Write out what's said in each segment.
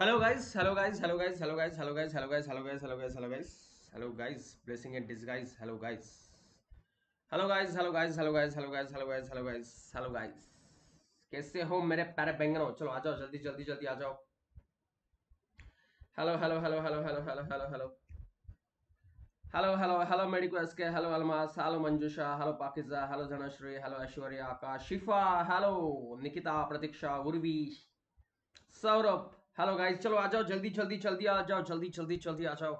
Hello guys hello guys hello guys hello guys hello guys hello guys hello guys hello guys hello guys hello guys blessing and disguise hello guys hello guys hello guys hello guys hello guys hello guys hello guys hello guys कैसे हो मेरे प्यारे बैंगनो चलो आ जाओ जल्दी जल्दी जल्दी आ जाओ hello hello hello hello hello hello hello hello hello hello hello medico S K hello Almas hello Manjusha hello Pakiza hello Dhanashree hello Aishwarya Akash Shifa hello Nikita Pratiksha Urvi Saurabh hello guys चलो आ जाओ जल्दी जल्दी जल्दी आ जाओ जल्दी जल्दी जल्दी आ जाओ।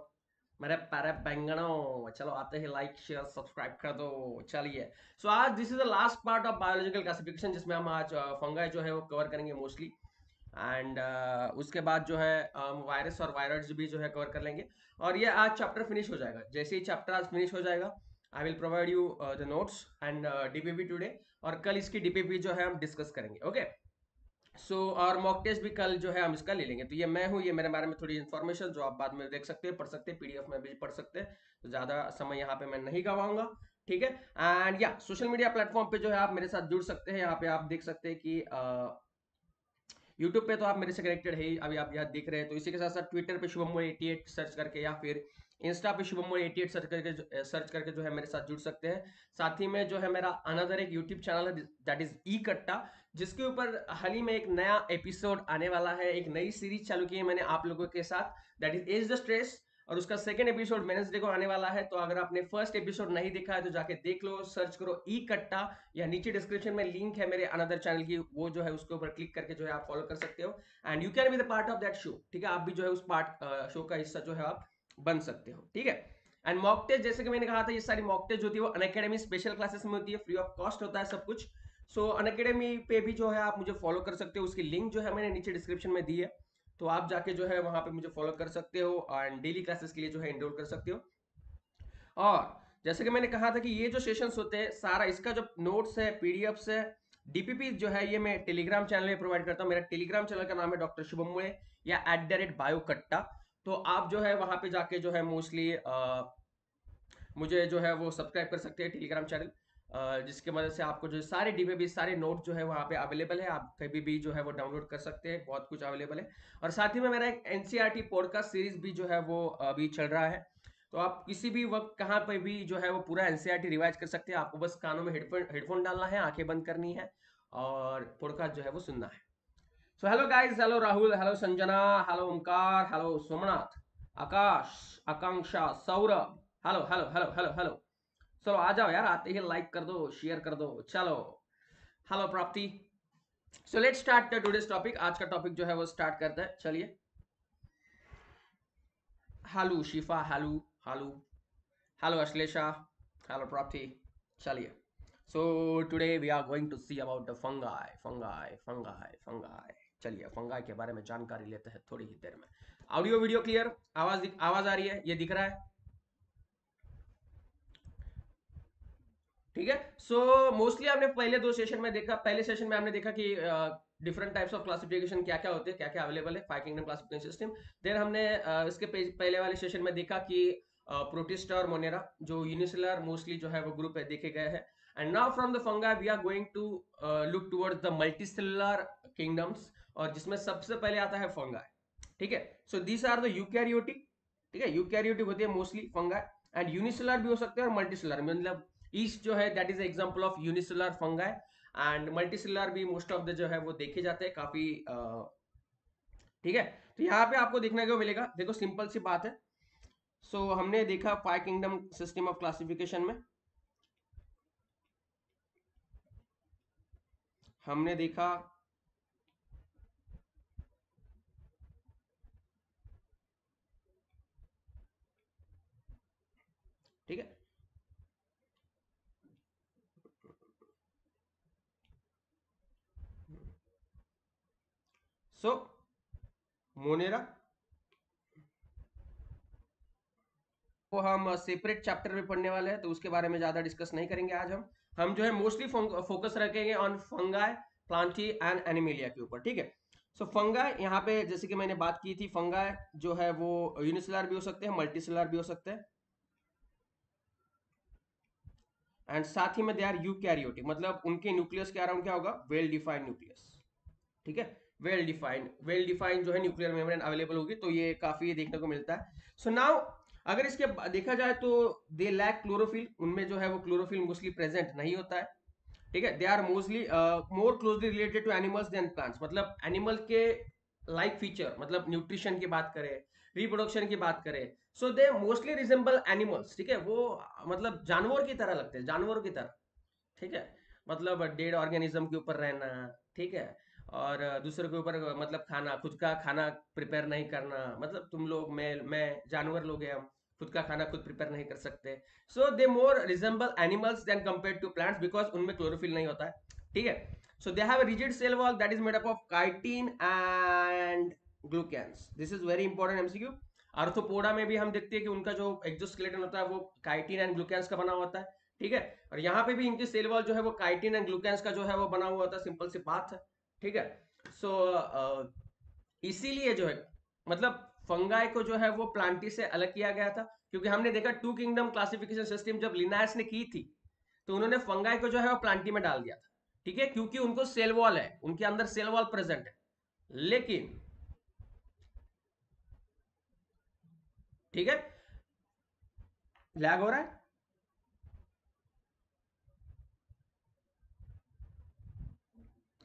मेरे प्यारे बैंगनों चलो आते हैं लाइक शेयर सब्सक्राइब कर दो। चलिए। सो आज this is the last part of biological classification जिसमें हम आज फंगाई जो है वो कवर करेंगे मोस्टली एंड uh, उसके बाद जो है हम वायरस और वायरस भी जो है कवर कर लेंगे। और ये आज चैप्टर फिनिश हो जाएगा। जैसे ही चैप्टर आज फिनिश हो जाएगा I will provide you the notes and DPP today और कल इसकी डीपीपी जो है हम डिस्कस करेंगे। Okay okay? सो so, और मॉक टेस्ट भी कल जो है हम इसका ले लेंगे। तो ये मैं हूँ ये मेरे बारे में थोड़ी इन्फॉर्मेशन जो आप बाद में देख सकते हैं पढ़ सकते हैं पीडीएफ में भी पढ़ सकते हैं। तो ज़्यादा समय यहाँ पे मैं नहीं गवाऊँगा ठीक है? एंड या सोशल मीडिया प्लेटफॉर्म पे जो है आप मेरे साथ जुड़ सकते हैं। यहाँ पे आप देख सकते हैं कि यूट्यूब पे तो आप मेरे से कनेक्टेड है अभी आप यहाँ देख रहे हैं। तो इसी के साथ साथ ट्विटर पे शुभम एटी सर्च करके या फिर इंस्टा पे शुभम मोड़ एटी सर्च करके सर्च करके जो है मेरे साथ जुड़ सकते हैं। साथ ही में जो है मेरा अनदर एक यूट्यूब चैनल है दैट इज़ ई कट्टा जिसके ऊपर हाल ही में एक नया एपिसोड आने वाला है, एक नई सीरीज़ चालू की है मैंने आप लोगों के साथ that is as the stress और उसका सेकंड एपिसोड वेनेसडे को आने वाला है। तो अगर आपने फ़र्स्ट एपिसोड नहीं देखा है तो जाके देख लो सर्च करो ई कट्टा या नीचे डिस्क्रिप्शन में लिंक है मेरे अनदर चैनल की, वो जो है उसके ऊपर क्लिक करके जो है आप फॉलो कर सकते हो। And you can be the part of that show ठीक है? आप भी जो है उस पार्ट शो का हिस्सा जो है आप बन सकते हो ठीक है? एंड मॉक टेस्ट जैसे कि मैंने कहा था ये सारी मॉक टेस्ट होती है वो अन स्पेशल क्लासेस में होती है फ्री ऑफ़ कॉस्ट होता है सब कुछ। सो so, अन पे भी जो है आप मुझे फॉलो कर सकते हो उसकी लिंक जो है मैंने नीचे डिस्क्रिप्शन में दी है। तो आप जाके जो है वहाँ पे मुझे फॉलो कर सकते हो एंड डेली क्लासेस के लिए जो है इनरोल कर सकते हो। और जैसे कि मैंने कहा था कि ये जो सेशंस होते हैं सारा इसका जो नोट्स है पीडीएफ है डीपीपी जो है ये मैं टेलीग्राम चैनल में प्रोवाइड करता हूँ। मेरा टेलीग्राम चैनल का नाम है डॉक्टर शुभम या एट द रेट बायो कट्टा तो आप जो है वहाँ पे जाके जो है मोस्टली मुझे जो है वो सब्सक्राइब कर सकते हैं टेलीग्राम चैनल जिसके मदद से आपको जो सारे डीबे सारे नोट जो है वहाँ पे अवेलेबल है। आप कभी भी जो है वो डाउनलोड कर सकते हैं, बहुत कुछ अवेलेबल है। और साथ ही में मेरा एक एनसीईआरटी पॉडकास्ट सीरीज़ भी जो है वो अभी चल रहा है। तो आप किसी भी वक्त कहाँ पे भी जो है वो पूरा एनसीईआरटी रिवाइज कर सकते हैं। आपको बस कानों में हेडफोन हेडफोन डालना है, आँखें बंद करनी है और पॉडकास्ट जो है वो सुनना है। So hello guys hello Rahul hello Sanjana hello Omkar hello Somnath Akash Akanksha Saurabh hello hello hello hello hello चलो आ जाओ यार आते ही लाइक कर दो शेयर कर दो चलो hello Prapti so let start today's topic आज का टॉपिक जो है वो स्टार्ट करते हैं चलिए hello Shifa hello hello hello Ashlesha hello Prapti चलिए so, today we are going to see about the fungi fungi fungi fungi. चलिए फंगा के बारे में जानकारी लेते हैं थोड़ी ही देर में। ऑडियो वीडियो क्लियर आवाज़ आवाज़ आ रही है? ये दिख रहा है? ठीक है? सो मोस्टली आपने पहले दो सेशन में देखा पहले सेशन में हमने देखा कि डिफरेंट टाइप्स ऑफ़ क्लासिफिकेशन क्या क्या होते हैं क्या क्या अवेलेबल है five kingdom classification system then हमने uh, इसके पहले वाले सेशन में देखा कि प्रोटिस्टा uh, और मोनेरा जो यूनिसेलर मोस्टली जो है वो ग्रुप है देखे गए हैं। And now from the fungi we are going to look towards the multicellular kingdoms और जिसमें सबसे पहले आता है फंगा ठीक है? So these are the eukaryotic ठीक है? यूकैरियोटिक होती है मोस्टली फंगा एंड यूनिसेलर भी हो सकते हैं और मल्टीसेलर मतलब ईस्ट जो है that is example of unicellular fungi and multicellular भी मोस्ट ऑफ़ द जो है वो देखे जाते हैं काफ़ी ठीक है? तो यहाँ पे आपको देखने को मिलेगा। देखो सिंपल सी बात है। सो so, हमने देखा five kingdom system of classification में। हमने देखा ठीक है? सो so, मोनेरा वो हम सेपरेट चैप्टर में पढ़ने वाले हैं तो उसके बारे में ज़्यादा डिस्कस नहीं करेंगे आज हम। हम जो है मोस्टली फोकस रखेंगे on fungi plantae and animalia के ऊपर ठीक है? सो so, फंगाई यहाँ पे जैसे कि मैंने बात की थी फंगाई जो है वो यूनिसेलर भी हो सकते हैं मल्टीसेलर भी हो सकते हैं। एंड साथ ही में दे आर यूकैरियोटिक मतलब उनके न्यूक्लियस के अराउंड क्या होगा? वेल डिफाइंड न्यूक्लियस ठीक है? वेल डिफाइंड वेल डिफाइंड जो है न्यूक्लियर मेम्ब्रेन अवेलेबल होगी तो ये काफ़ी देखने को मिलता है। सो नाउ अगर इसके देखा जाए तो दे लैक क्लोरोफिल उनमें जो है वो क्लोरोफिल मोस्टली प्रेजेंट नहीं होता है। ठीक है? They are mostly more closely related to animals than plants मतलब एनिमल के लाइक फीचर मतलब न्यूट्रिशन की बात करें रिप्रोडक्शन की बात करें so they mostly resemble animals ठीक है? वो मतलब जानवर की तरह लगते हैं, जानवरों की तरह। ठीक है? मतलब डेड ऑर्गेनिज्म के ऊपर रहना, ठीक है? और दूसरे के ऊपर मतलब खाना, खुद का खाना प्रिपेयर नहीं करना मतलब तुम लोग, मैं मैं, जानवर लोग हैं हम। खुद का खाना खुद प्रिपेयर नहीं कर सकते। So they more resemble animals than compare to plants because उनमें क्लोरोफिल नहीं होता है। ठीक है? So they have rigid cell wall that is made up of chitin and glucans this is very important MCQ arthropoda में भी हम देखते हैं कि उनका जो एक्जोस्केलेटन होता है वो काइटिन एंड ग्लूकैंस का बना होता है। ठीक है? और यहाँ पे भी इनकी सेल वॉल जो है वो काइटिन एंड ग्लूकैंस का जो है वो बना हुआ होता है। सिंपल सी बात है। ठीक है? सो so, uh, इसीलिए जो है मतलब फंगाई को जो है वो प्लांटी से अलग किया गया था, क्योंकि हमने देखा टू किंगडम क्लासिफिकेशन सिस्टम जब लिनायस ने की थी तो उन्होंने फंगाई को जो है वो प्लांटी में डाल दिया था, ठीक है? क्योंकि उनको सेल वॉल है, उनके अंदर सेल वॉल प्रेजेंट है। लेकिन, ठीक है? लैग हो रहा है?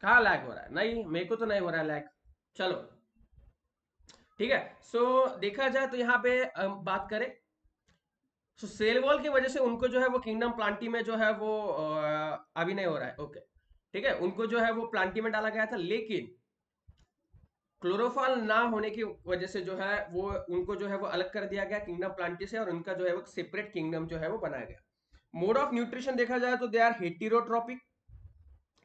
कहा लैग हो रहा है? नहीं, मेरे को तो नहीं हो रहा है लैग चलो ठीक है? सो so, देखा जाए तो यहाँ पे बात करें। सो so, सेल वॉल की वजह से उनको जो है वो किंगडम प्लांटी में जो है वो अभी नहीं हो रहा है। ओके ठीक है? उनको जो है वो प्लांटी में डाला गया था लेकिन क्लोरोफॉल ना होने की वजह से जो है वो उनको जो है वो अलग कर दिया गया किंगडम प्लांटी से और उनका जो है वो सेपरेट किंगडम जो है वो बनाया गया। मोड ऑफ़ न्यूट्रिशन देखा जाए तो दे आर हेटीरोट्रॉपिक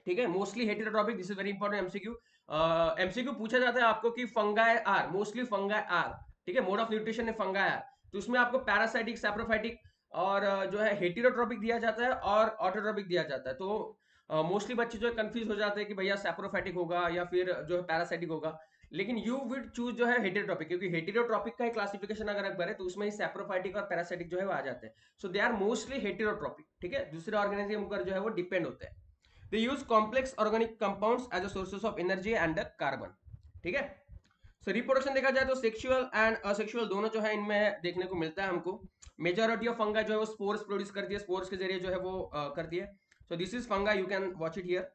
ठीक है? Mostly heterotrophic this is very important MCQ MCQ पूछा जाता है आपको कि fungi are mostly fungi are ठीक है? मोड ऑफ़ न्यूट्रिशन है फंगाई आर तो उसमें आपको पैरासाइटिक सैप्रोफाइटिक और जो है हेटेरोट्रॉपिक दिया जाता है और ऑटोट्रॉपिक दिया जाता है। तो मोस्टली uh, बच्चे जो है कंफ्यूज हो जाते हैं कि भैया सैप्रोफाइटिक होगा या फिर जो है पैरासाइटिक होगा। लेकिन यू विड चूज़ जो है हेटेरोट्रॉपिक क्योंकि हेटेरोट्रॉपिक का ही क्लासिफिकेशन अगर करें तो उसमें ही सैप्रोफाइटिक और पैरासाइटिक जो है वो आ जाते हैं। So they are mostly heterotrophic ठीक है? दूसरे ऑर्गेनिज्म पर जो है वो डिपेंड होते हैं। They use complex organic compounds as a sources of energy and carbon. ठीक है? सो रिप्रोडक्शन देखा जाए तो सेक्सुअल एंड असेक्सुअल दोनों जो है इनमें देखने को मिलता है हमको। मेजोरिटी ऑफ़ फंगा जो है वो स्पोर्स प्रोड्यूस करती है। स्पोर्स के ज़रिए जो है वो uh, करती है। So this is fungi you can watch it here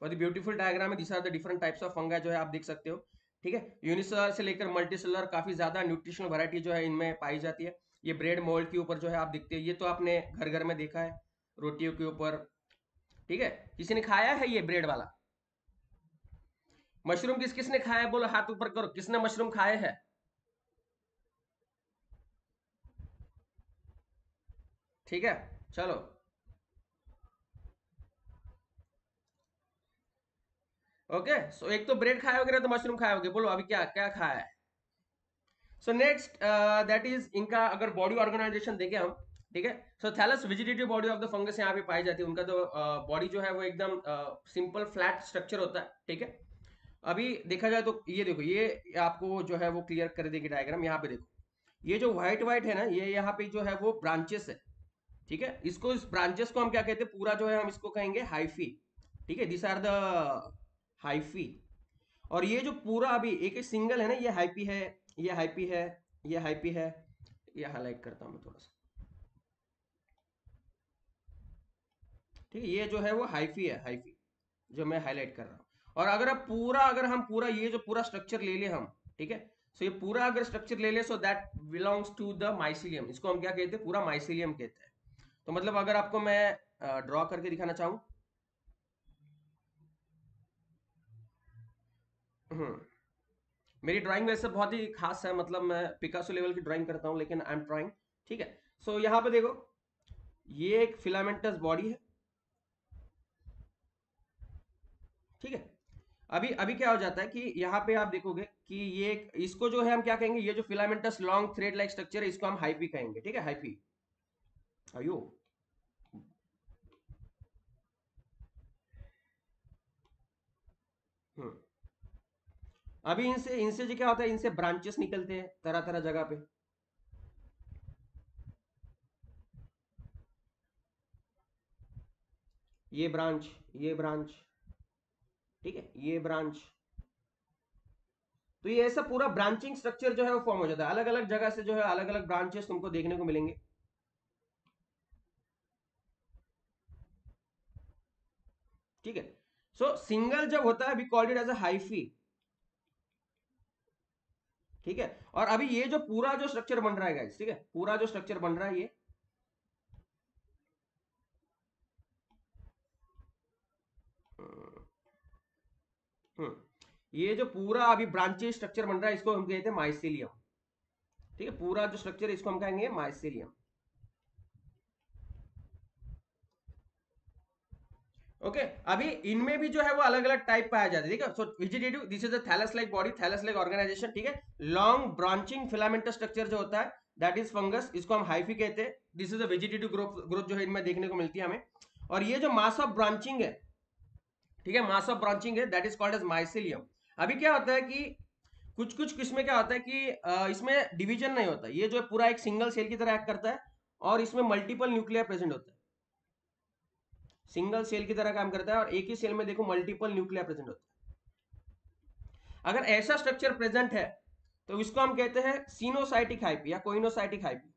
बहुत ब्यूटीफुल डायग्राम है। This are the different types of fungi जो है आप देख सकते हो। ठीक है? यूनिसेलर से लेकर मल्टीसेलर काफ़ी ज़्यादा न्यूट्रिशनल वैरायटी जो है इनमें पाई जाती है। ये ब्रेड मोल्ड के ऊपर जो है आप देखते हैं। ये तो आपने घर घर में देखा है। रोटियों के ऊपर ठीक है? किसी ने खाया है ये ब्रेड वाला? मशरूम किस, किसने खाया? है बोलो, हाथ ऊपर करो। किसने मशरूम खाए है? ठीक है, चलो। ओके सो एक तो ब्रेड खाए होगे तो मशरूम खाए होगे। बोलो, अभी क्या क्या खाया है? सो नेक्स्ट दैट इज़ इनका अगर बॉडी ऑर्गेनाइजेशन देखें हम ठीक है? So thallus vegetative body of the fungus यहाँ पे पाई जाती है। उनका तो बॉडी जो है वो एकदम सिंपल फ्लैट स्ट्रक्चर होता है। ठीक है? अभी देखा जाए तो ये देखो, ये आपको जो है वो क्लियर कर देगी डायग्राम यहाँ पे देखो। ये जो व्हाइट व्हाइट है ना, ये यहाँ पे जो है वो ब्रांचेस है। ठीक है? इसको, इस ब्रांचेस को हम क्या कहते हैं? पूरा जो है हम इसको कहेंगे हाइफी ठीक है? दिस आर द हाइफी और ये जो पूरा अभी एक एक सिंगल है ना, ये हाइपी है, ये हाइपी है, ये हाइपी है। ये हाईलाइट करता हूँ मैं थोड़ा सा। ठीक है ये जो है वो हाइफी है हाइफी जो मैं हाईलाइट कर रहा हूँ। और अगर आप पूरा अगर हम पूरा ये जो पूरा स्ट्रक्चर ले ले हम ठीक है सो ये पूरा अगर स्ट्रक्चर ले ले so that belongs to the mycelium इसको हम क्या कहते हैं? पूरा माइसिलियम कहते हैं। तो मतलब अगर आपको मैं ड्रॉ करके दिखाना चाहूँ। हम्म मेरी ड्राइंग वैसे बहुत ही खास है मतलब मैं पिकासो लेवल की ड्राइंग करता हूँ लेकिन आई एम ट्राइंग ठीक है। सो so, यहाँ पे देखो ये एक फिलामेंटस बॉडी है। ठीक है? अभी अभी क्या हो जाता है कि यहाँ पे आप देखोगे कि ये इसको जो है हम क्या कहेंगे, ये जो filamentous long thread like structure है, इसको हम हाइपी कहेंगे, ठीक है? हाइपी अयो हम्म। अभी इनसे इनसे जो क्या होता है, इनसे ब्रांचेस निकलते हैं तरह तरह जगह पे। ये ब्रांच ये ब्रांच ठीक है, ये ब्रांच तो ये ऐसा पूरा ब्रांचिंग स्ट्रक्चर जो है वो फॉर्म हो जाता है। अलग अलग जगह से जो है अलग अलग ब्रांचेस तुमको देखने को मिलेंगे। ठीक है सो सिंगल जब होता है we called it as a hyphae ठीक है, और अभी ये जो पूरा जो स्ट्रक्चर बन रहा है ठीक है, पूरा जो स्ट्रक्चर बन रहा है ये ये जो पूरा अभी ब्रांचेस स्ट्रक्चर बन रहा है इसको हम कहते हैं माइसिलियम ठीक है पूरा जो स्ट्रक्चर इसको हम कहेंगे माइसिलियम ओके okay, अभी इनमें भी जो है वो अलग अलग टाइप पाया जाता है। ठीक है so vegetative this is thallus like body thallus like organization ठीक है। लॉन्ग ब्रांचिंग फिलामेंटस स्ट्रक्चर जो होता है दैट इज़ फंगस इसको हम हाइफी कहते हैं। This is a vegetative growth growth जो है इनमें देखने को मिलती है हमें। और ये जो मास ऑफ़ ब्रांचिंग है ठीक है मास ऑफ़ ब्रांचिंग है that is called as mycelium अभी क्या होता है कि कुछ कुछ किस्में क्या होता है कि इसमें डिवीज़न नहीं होता। ये जो है पूरा एक सिंगल सेल की तरह एक्ट करता है और इसमें मल्टीपल न्यूक्लियर प्रेजेंट होता है। सिंगल सेल की तरह काम करता है और एक ही सेल में देखो मल्टीपल न्यूक्लियर प्रेजेंट होता है। अगर ऐसा स्ट्रक्चर प्रेजेंट है तो इसको हम कहते हैं सीनोसाइटिक हाइपी या कोइनोसाइटिक हाइपी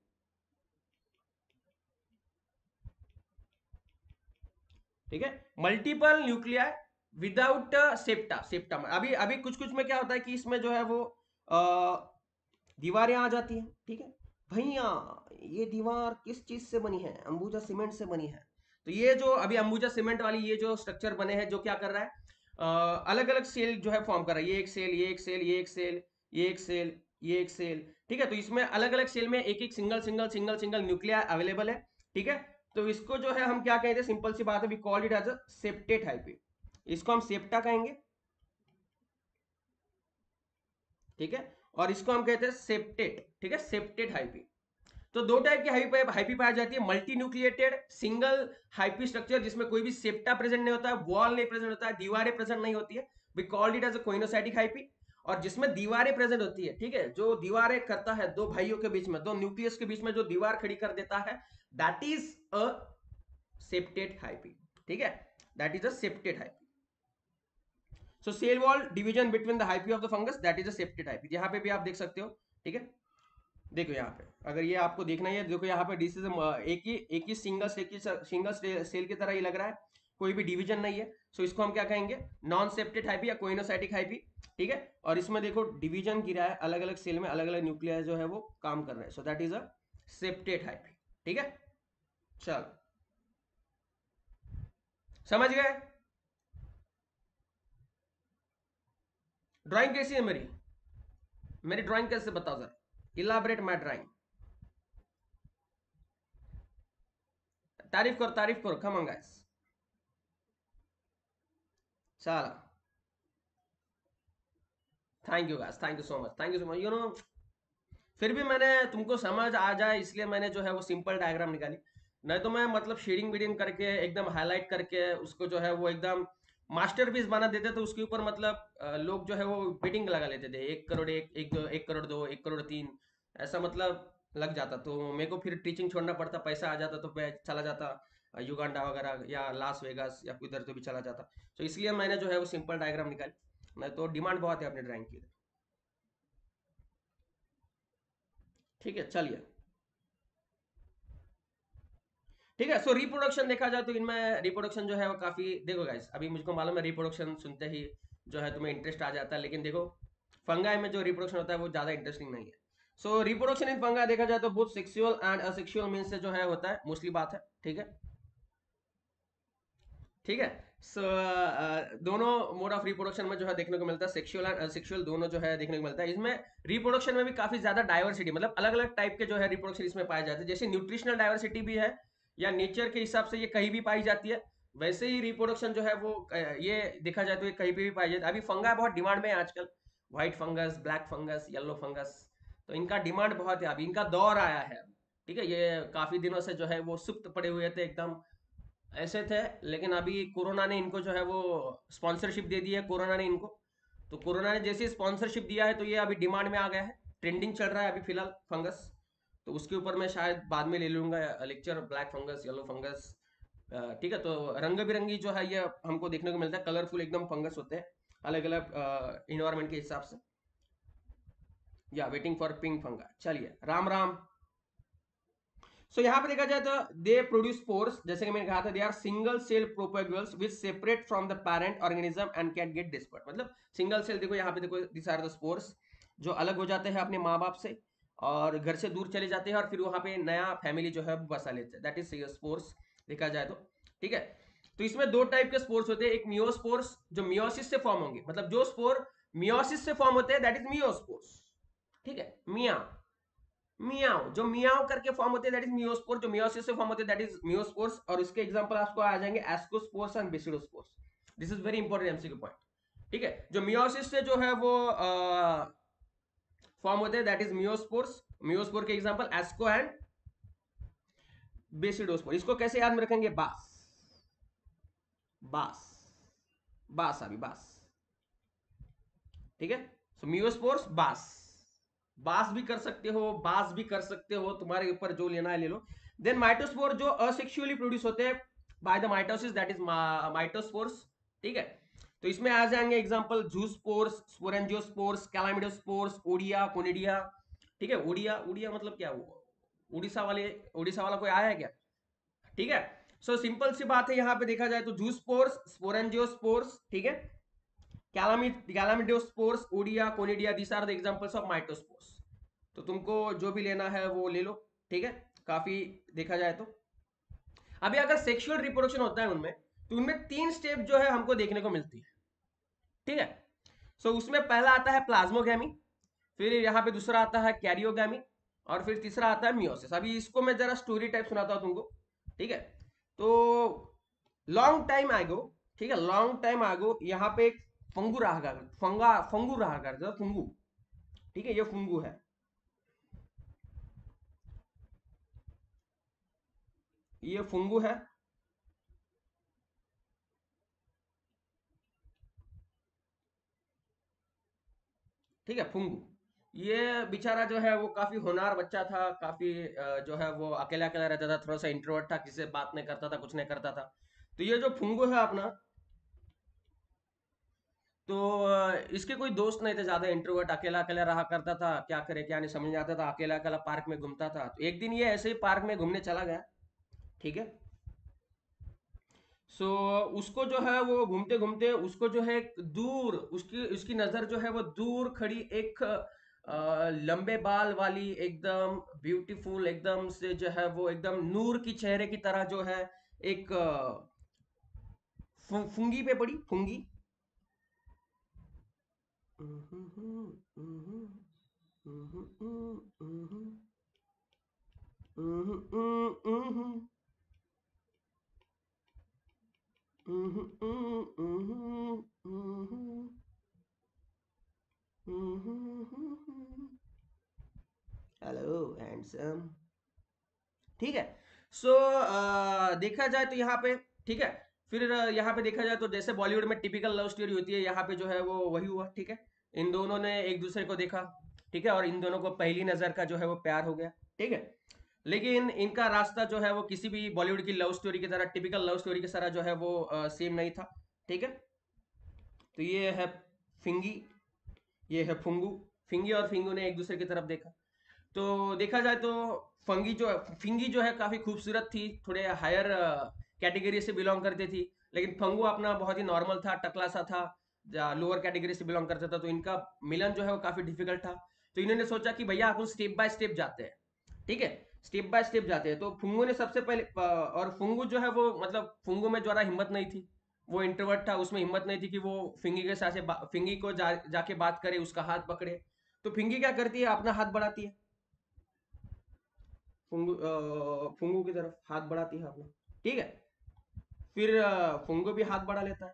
ठीक है? Multiple nuclei without septa septa अभी अभी कुछ कुछ में क्या होता है कि इसमें जो है वो दीवारें आ जाती हैं ठीक है? भैया ये दीवार किस चीज़ से बनी है? अंबुजा सीमेंट से बनी है। तो ये जो अभी अंबुजा सीमेंट वाली ये जो स्ट्रक्चर बने हैं जो क्या कर रहा है? आ, अलग अलग सेल जो है फॉर्म कर रहा है। ये एक सेल ये एक सेल ये एक सेल ये एक सेल ये एक सेल ठीक है? तो इसमें अलग अलग सेल में एक एक single single single single nuclei available है ठीक है? तो इसको जो है हम क्या कहते हैं सिंपल सी बात है we call it as septate hyphae इसको हम सेप्टा कहेंगे। ठीक है? और इसको हम कहते हैं सेप्टेट ठीक है? सेप्टेट हाइपी तो दो टाइप की हाइपी हाइपी पाई जाती है multi nucleated single hyphae structure जिसमें कोई भी सेप्टा प्रेजेंट नहीं होता है वॉल नहीं प्रेजेंट होता है दीवारें प्रेजेंट नहीं होती है। We called it as a coenocytic hyphae और जिसमें दीवारें प्रेजेंट होती है, ठीक है? जो दीवारें करता है, दो भाइयों के बीच में, दो न्यूक्लियस के बीच में जो दीवार खड़ी कर देता है that is a septate hyphae ठीक है? That is a septate hyphae so cell wall division between the hyphae of the fungus that is a septate hyphae यहाँ पे भी आप देख सकते हो, ठीक है? देखो यहाँ पे, अगर ये आपको देखना है देखो यहाँ पे डिसीज एक ही एक ही सिंगल सेल की सिंगल सेल की तरह ही लग रहा है, कोई भी डिवीज़न नहीं है। सो so, इसको हम क्या कहेंगे? नॉन सेप्टेड हाइपी या कोइनोसाइटिक हाइपी ठीक है? और इसमें देखो डिवीज़न गिरा है अलग अलग सेल में अलग अलग न्यूक्लियर जो है वो काम कर रहे हैं। So that is a septate hyphae ठीक है? चलो। समझ गए? ड्राइंग कैसी है मेरी? मेरी ड्राइंग कैसे बताओ सर इलाबरेट माई ड्राइंग तारीफ़ करो तारीफ़ करो। कम गाइस चलो। Thank you guys thank you so much thank you so much you know फिर भी मैंने तुमको समझ आ जाए, इसलिए मैंने जो है वो सिंपल डायग्राम निकाली। नहीं तो मैं मतलब शेडिंग बीडिंग करके, एकदम हाईलाइट करके, उसको जो है वो एकदम मास्टर पीस बना देते तो उसके ऊपर मतलब लोग जो है वो बिडिंग लगा लेते थे। एक करोड़ एक एक दो, एक करोड़ दो, एक करोड़ तीन, ऐसा मतलब लग जाता। तो मेरे को फिर टीचिंग छोड़ना पड़ता, पैसा आ जाता तो मैं चला जाता युगांडा वगैरह या लास वेगास या इधर तो भी चला जाता। तो इसलिए मैंने जो है वो सिंपल डायग्राम निकाली। नहीं तो डिमांड बहुत है अपने ड्राइंग की। ठीक है, चलिए। ठीक है सो रिप्रोडक्शन देखा जाए तो इनमें रिप्रोडक्शन जो है वो काफ़ी देखो गाइस अभी मुझको मालूम है रिप्रोडक्शन सुनते ही जो है तुम्हें इंटरेस्ट आ जाता है लेकिन देखो फंगाई में जो रिप्रोडक्शन होता है वो ज़्यादा इंटरेस्टिंग नहीं है। सो रिप्रोडक्शन इन फंगा देखा जाए तो बहुत सेक्सुअल एंड असेक्सुअल मीन से जो है होता है मोस्टली बात है ठीक है? ठीक है सो so, uh, दोनों मोड ऑफ़ रिप्रोडक्शन में जो है देखने को मिलता है सेक्सुअल एंड असेक्सुअल दोनों जो है देखने को मिलता है। इसमें रिप्रोडक्शन में भी काफ़ी ज़्यादा डाइवर्सिटी मतलब अलग अलग टाइप के जो है रिप्रोडक्शन इसमें पाए जाते हैं जैसे न्यूट्रिशनल डाइवर्सिटी भी है या नेचर के हिसाब से ये कहीं भी पाई जाती है, वैसे ही रिप्रोडक्शन जो है वो ये देखा जाए तो ये कहीं पे भी पाई जाती है। अभी फंगा बहुत डिमांड में है आजकल white fungus black fungus yellow fungus तो इनका डिमांड बहुत है। अभी इनका दौर आया है। ठीक है, ये काफ़ी दिनों से जो है वो सुप्त पड़े हुए थे एकदम, ऐसे थे, लेकिन अभी कोरोना ने इनको जो है वो स्पॉन्सरशिप दे दी है, कोरोना ने इनको। तो कोरोना ने जैसे स्पॉन्सरशिप दिया है तो ये अभी डिमांड में आ गया है। ट्रेंडिंग चल रहा है अभी फ़िलहाल फंगस तो उसके ऊपर मैं शायद बाद में ले लूँगा lecture black fungus yellow fungus ठीक है तो रंग बिरंगी जो है ये हमको देखने को मिलता है कलरफुल एकदम फंगस होते हैं अलग अलग इन्वायरमेंट के हिसाब से। या वेटिंग फॉर पिंक फंगा चलिए राम राम। सो so, यहाँ पे देखा जाए तो दे प्रोड्यूस स्पोर्स जैसे कि मैंने कहा था they are single cell propagules which separate from the parent organism and can get dispersed मतलब सिंगल सेल देखो यहाँ पे देखो दिस आर द स्पोर्स जो अलग हो जाते हैं अपने माँ बाप से। और घर से दूर चले जाते हैं और फिर वहाँ पे नया फैमिली जो है बसा लेते हैं। दैट इज़ स्पोर्स देखा जाए तो। ठीक है? तो इसमें दो टाइप के स्पोर्स होते हैं। एक मियोस्पोर्स जो मियोसिस से फॉर्म होंगे। मतलब जो स्पोर मियोसिस से फॉर्म होते हैं दैट इज़ मियोस्पोर्स ठीक है? मिया। मियाओ जो मियाओ करके फॉर्म होते हैं दैट इज़ मियोस्पोर जो मियोसिस से फॉर्म होते हैं दैट इज़ मियोस्पोर्स और इसके एग्जांपल आपको आ जाएँगे ascospores and basidiospores this is very important MCQ point ठीक है? जो मियोसिस से जो है वो फॉर्म होते हैं दैट इज़ मियोस्पोर्स मियोस्पोर के एग्जांपल एस्को एंड बेसिडोस्पोर इसको कैसे याद में रखेंगे? बास। बास। बास अभी, बास। ठीक है? सो मियोस्पोर्स बास। बास भी कर सकते हो, बास भी कर सकते हो, तुम्हारे ऊपर जो लेना है ले लो। देन माइटोस्पोर जो असेक्सुअली प्रोड्यूस होते हैं by the mitosis that is mitospores ठीक है? तो इसमें आ जाएँगे example zoospores sporangiospores chlamydospores oidia conidia ठीक है? ओडिया ओडिया मतलब क्या उड़ीसा वाले उड़ीसा वाला कोई आया है क्या? ठीक है? सो so, सिंपल सी बात है यहाँ पे देखा जाए तो जूस्पोर्स स्पोरेंजियोस्पोर्स ठीक है? Chlamydospores oidia conidia this are the examples of mitospores तो तुमको जो भी लेना है वो ले लो ठीक है? काफ़ी देखा जाए तो। अभी अगर सेक्सुअल रिप्रोडक्शन होता है उनमें तो उनमें तीन स्टेप जो है हमको देखने को मिलती है। ठीक है? सो so, उसमें पहला आता है प्लाज्मोगैमी फिर यहाँ पे दूसरा आता है कैरियोगैमी और फिर तीसरा आता है मियोसिस। अभी इसको मैं जरा स्टोरी टाइप सुनाता हूँ तुमको ठीक है? तो लॉन्ग टाइम आगो ठीक है? लॉन्ग टाइम आगो यहाँ पे एक फंगू रहा कर फंगा फंगू रहा कर फंगू ठीक है? ये फंगू है। ये फंगू है। ठीक है, फुंगू। ये बेचारा जो है, वो काफ़ी होनार बच्चा था, काफ़ी जो है, वो अकेला अकेला रहता था, थोड़ा सा इंट्रोवर्ट था, किसी से बात नहीं करता था, कुछ नहीं करता था। तो ये जो फुंगू है अपना तो इसके कोई दोस्त नहीं थे ज़्यादा इंट्रोवर्ट अकेला अकेला रहा करता था, क्या करे, क्या नहीं समझ आता था अकेला अकेला पार्क में घूमता था। तो एक दिन ये ऐसे ही पार्क में घूमने चला गया, ठीक है? सो so, उसको जो है वो घूमते घूमते उसको जो है दूर उसकी उसकी नज़र जो है वो दूर खड़ी एक आ, लंबे बाल वाली एकदम ब्यूटीफुल एकदम से जो है वो एकदम नूर की चेहरे की तरह जो है एक फुंगी पे पड़ी फुंगी। हेलो हैंडसम ठीक है? सो so, देखा जाए तो यहाँ पे ठीक है? फिर यहाँ पे देखा जाए तो जैसे बॉलीवुड में टिपिकल लव स्टोरी होती है यहाँ पे जो है वो वही हुआ ठीक है? इन दोनों ने एक दूसरे को देखा ठीक है? और इन दोनों को पहली नज़र का जो है वो प्यार हो गया ठीक है? लेकिन इनका रास्ता जो है वो किसी भी बॉलीवुड की लव स्टोरी की तरह टिपिकल लव स्टोरी की तरह जो है वो सेम नहीं था। ठीक है? तो ये है फिंगी ये है फुंगू फिंगी और फिंगू ने एक दूसरे की तरफ़ देखा। तो देखा जाए तो फंगी जो फिंगी जो है काफ़ी खूबसूरत थी, थोड़े हायर कैटेगरी से बिलोंग करती थी। लेकिन फंगू अपना बहुत ही नॉर्मल था टकला सा था लोअर कैटेगरी से बिलोंग करता था तो इनका मिलन जो है वो काफ़ी डिफ़िकल्ट था। तो इन्होंने सोचा कि भैया अपन स्टेप बाय स्टेप जाते हैं। ठीक है? स्टेप बाय स्टेप जाते हैं। तो फुंगू ने सबसे पहले और फुंगू जो है वो मतलब फुंगू में ज़्यादा हिम्मत नहीं थी। वो इंटरवर्ट था उसमें हिम्मत नहीं थी कि वो फिंगी के साथ फिंगी को जा, जाके बात करे उसका हाथ पकड़े। तो फिंगी क्या करती है? अपना हाथ बढ़ाती है। फुंगू फुंगू की तरफ़ हाथ बढ़ाती है अपना। ठीक है? फिर फुंगो भी हाथ बढ़ा लेता है।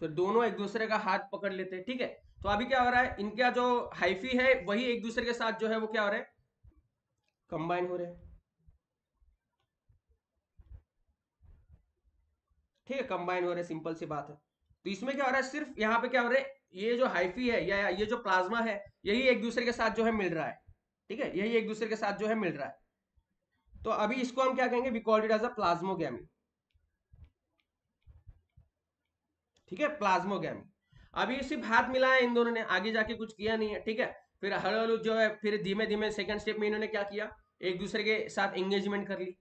फिर दोनों एक दूसरे का हाथ पकड़ लेते हैं। ठीक है? तो अभी क्या हो रहा है? इनका जो हाइफी है वही एक दूसरे के साथ जो है वो क्या हो रहा है? कंबाइन हो रहे ठीक है, कंबाइन हो रहे सिंपल सी बात है। तो इसमें क्या हो रहा है, सिर्फ़ यहाँ पे क्या हो रहा है, ये जो हाइफी है या ये जो प्लाज्मा है, यही एक दूसरे के साथ जो है मिल रहा है। ठीक है, यही एक दूसरे के साथ जो है मिल रहा है। तो अभी इसको हम क्या कहेंगे we it as a plasmogamy ठीक है प्लाज्मोगैमी अभी सिर्फ़ हाथ मिलाया इन दोनों ने, आगे जाके कुछ किया नहीं है, ठीक है। फिर हलो हलो जो है, फिर धीमे धीमे सेकंड स्टेप में इन्होंने क्या किया? एक दूसरे के साथ एंगेजमेंट कर ली।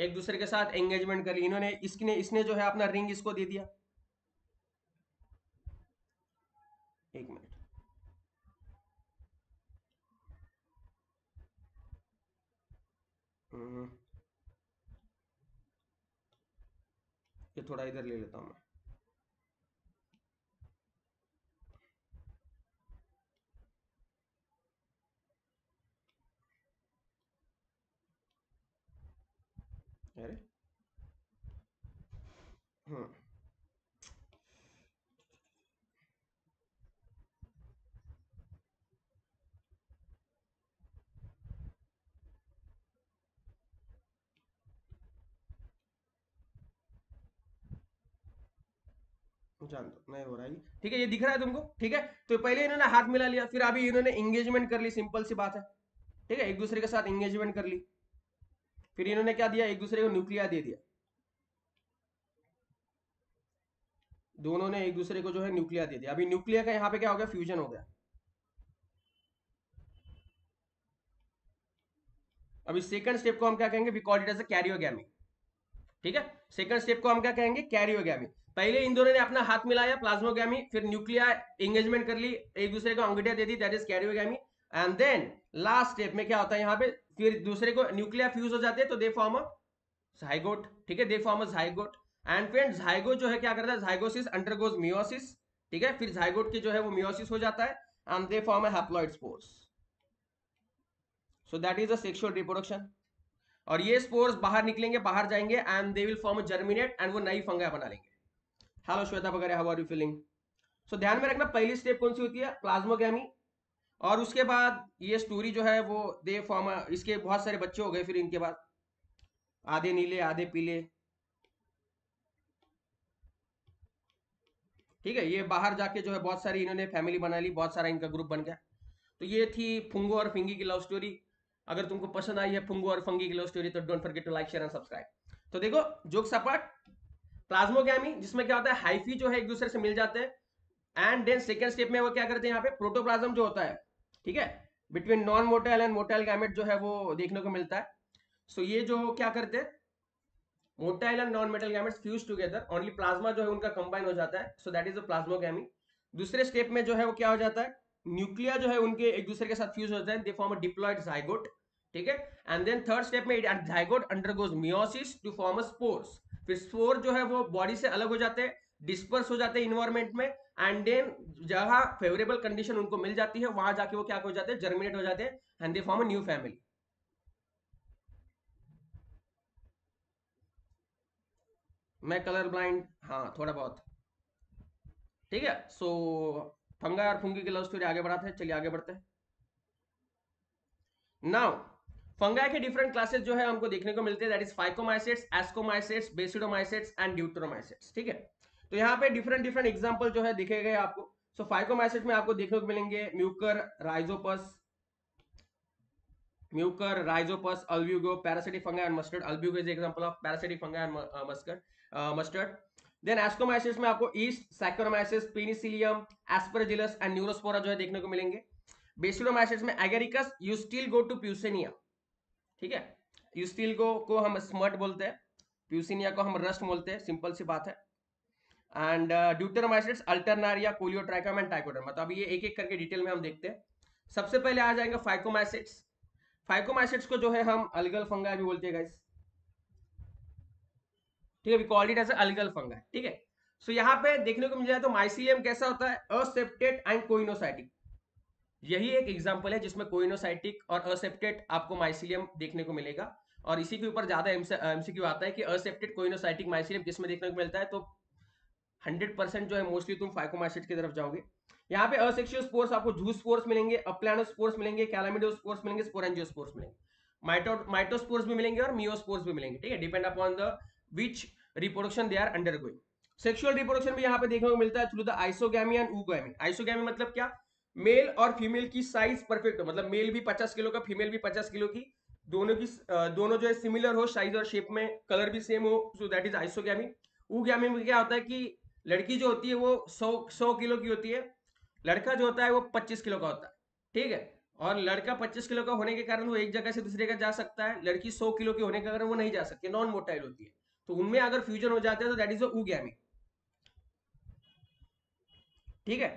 एक दूसरे के साथ एंगेजमेंट कर ली। इन्होंने इसने इसने जो है अपना रिंग इसको दे दिया। एक मिनट। हम्म। ये थोड़ा इधर ले लेता हूँ मैं। अरे दो नहीं हो रहा है। ठीक है, ये दिख रहा है तुमको? ठीक है? तो पहले इन्होंने हाथ मिला लिया, फिर अभी इन्होंने एंगेजमेंट कर ली सिंपल सी बात है। ठीक है? एक दूसरे के साथ एंगेजमेंट कर ली। फिर इन्होंने क्या दिया? एक दूसरे को न्यूक्लिया दे दिया। दोनों ने एक दूसरे को जो है न्यूक्लिया दे दिया। अभी न्यूक्लिया का यहाँ पे क्या हो गया? फ्यूजन हो गया। अभी सेकंड स्टेप को हम क्या कहेंगे? We call it as a karyogamy ठीक है? सेकंड स्टेप को हम क्या कहेंगे? कैरियोगैमी पहले इन दोनों ने अपना हाथ मिलाया प्लाज्मोगैमी फिर न्यूक्लिया एंगेजमेंट कर ली, एक दूसरे को अंगूठिया दे दी that is karyogamy and then last step में क्या होता है यहाँ पे? फिर दूसरे को न्यूक्लिया फ्यूज हो जाते हैं तो दे फॉर्म अ झाइगोट ठीक है? They form a zygote and friend zygote जो है क्या करता है? झाइगोसिस अंडरगोज मियोसिस ठीक है? फिर झाइगोट की जो है वो मियोसिस हो जाता है and they form a haploid spores so that is a sexual reproduction और ये स्पोर्स बाहर निकलेंगे, बाहर जाएँगे and they will form germinate and वो नई फंगा बना लेंगे. हेलो श्वेता वगैरह how are you feeling so ध्यान में रखना, पहली स्टेप कौन सी होती है? प्लाज्मोगैमी और उसके बाद ये स्टोरी जो है वो दे फॉर्म इसके बहुत सारे बच्चे हो गए फिर इनके बाद। आधे नीले, आधे पीले। ठीक है, ये बाहर जाके जो है बहुत सारी इन्होंने फैमिली बना ली, बहुत सारा इनका ग्रुप बन गया। तो ये थी फुंगो और फिंगी की लव स्टोरी अगर तुमको पसंद आई है फुंगो और फंगी की लव स्टोरी तो don't forget to like share and subscribe तो देखो जोक सपाट प्लाज्मोगैमी जिसमें क्या होता है हाइफी जो है एक दूसरे से मिल जाते हैं। एंड देन सेकेंड स्टेप में वो क्या करते हैं यहाँ पे? प्रोटोप्लाज्म जो होता है ठीक है? Between non motile and motile gamete जो है वो देखने को मिलता है। सो so, ये जो क्या करते हैं? Motile and non motile gametes fuse together only plasma जो है उनका कंबाइन हो जाता है। So that is a plasmogamy दूसरे स्टेप में जो है वो क्या हो जाता है? न्यूक्लिया जो है उनके एक दूसरे के साथ फ्यूज हो जाते हैं। दे डिप्लॉयड जाइगोट ठीक है? एंड देन थर्ड स्टेप में zygote undergoes meiosis to form a spores फिर स्पोर जो है वो बॉडी से अलग हो जाते हैं डिस्पर्स हो जाते हैं इन्वायरमेंट में। एंड देन जहाँ फेवरेबल कंडीशन उनको मिल जाती है, वहाँ जाके वो क्या हो जाते हैं? जर्मिनेट हो जाते हैं and they form a new family मैं कलर ब्लाइंड हाँ थोड़ा बहुत। ठीक है? सो फंगा और फुंगी की लव स्टोरी आगे बढ़ाते हैं, चलिए आगे बढ़ते हैं। नाउ फंगा के डिफरेंट क्लासेस जो है, हमको देखने को मिलते हैं that is phycomycetes ascomycetes basidiomycetes and deuteromycetes ठीक है? तो यहाँ पे डिफरेंट डिफरेंट एग्जांपल जो है दिखे गए आपको। सो फाइकोमाइसेट में आपको देखने को मिलेंगे। Mucor rhizopus mucor rhizopus albugo parasitic fungus and mustard albugo is example of parasitic fungus and mustard mustard then ascomycetes में आपको yeast saccharomyces penicillium aspergillus and neurospora जो है देखने को मिलेंगे। बेसिडोमाइसिस में agaricus you still go to प्यूसेनिया ठीक है? यूस्टील को को हम स्मर्ट बोलते हैं। प्यूसिनिया को हम रस्ट बोलते हैं। सिंपल सी बात है। एंड ड्यूटरमाइसिट्स अल्टरनारिया कोलियोट्राइकम एंड टाइकोडर्मा तो अभी ये एक एक करके डिटेल में हम देखते हैं। सबसे पहले आ जाएँगे फाइकोमाइसिट्स फाइकोमाइसिट्स को जो है हम अलगल फंगा भी बोलते हैं ठीक है we called it as algal fungus, ठीक है? सो यहाँ पे देखने को मिल जाए तो माइसिलियम कैसा होता है? असेप्टेड एंड कोइनोसाइटिक यही एक एग्ज़ाम्पल है जिसमें कोइनोसाइटिक और असेप्टेड आपको माइसिलियम देखने को मिलेगा। और इसी के ऊपर ज़्यादा एमसीक्यू आता है कि असेप्टेड कोइनोसाइटिक माइसिलियम जिसमें देखने को मिलता है? तो 100 परसेंट जो है मोस्टली तुम फाइकोमाइसिट की तरफ़ जाओगे। यहाँ पे असेक्शियो स्पोर्स आपको जूस स्पोर्स मिलेंगे अपलानो स्पोर्स मिलेंगे कैलामिडो स्पोर्स मिलेंगे, स्पोरेंजियो स्पोर्स मिलेंगे। माइटो माइटोस्पोर्स भी मिलेंगे और मियोस्पोर्स भी मिलेंगे, ठीक है? Depend upon the which reproduction they are undergoing sexual reproduction भी यहाँ पे देखने को मिलता है through the isogamy and oogamy isogamy मतलब क्या? मेल और फीमेल की साइज़ परफेक्ट हो मतलब मेल भी पचास किलो का फीमेल भी पचास किलो की, दोनों की दोनों जो है सिमिलर हो साइज़ और शेप में कलर भी सेम हो so that is isogamy oogamy में क्या होता है कि लड़की जो होती है वो सौ सौ किलो की होती है, लड़का जो होता है वो पच्चीस किलो का होता है, ठीक है? और लड़का 25 किलो का होने के कारण वो एक जगह से दूसरी जगह जा सकता है, लड़की 100 किलो की होने के कारण वो नहीं जा सकती नॉन मोटाइल होती है। तो उनमें अगर फ्यूजन हो जाता है तो दैट इज़ ऊगैमी ठीक है?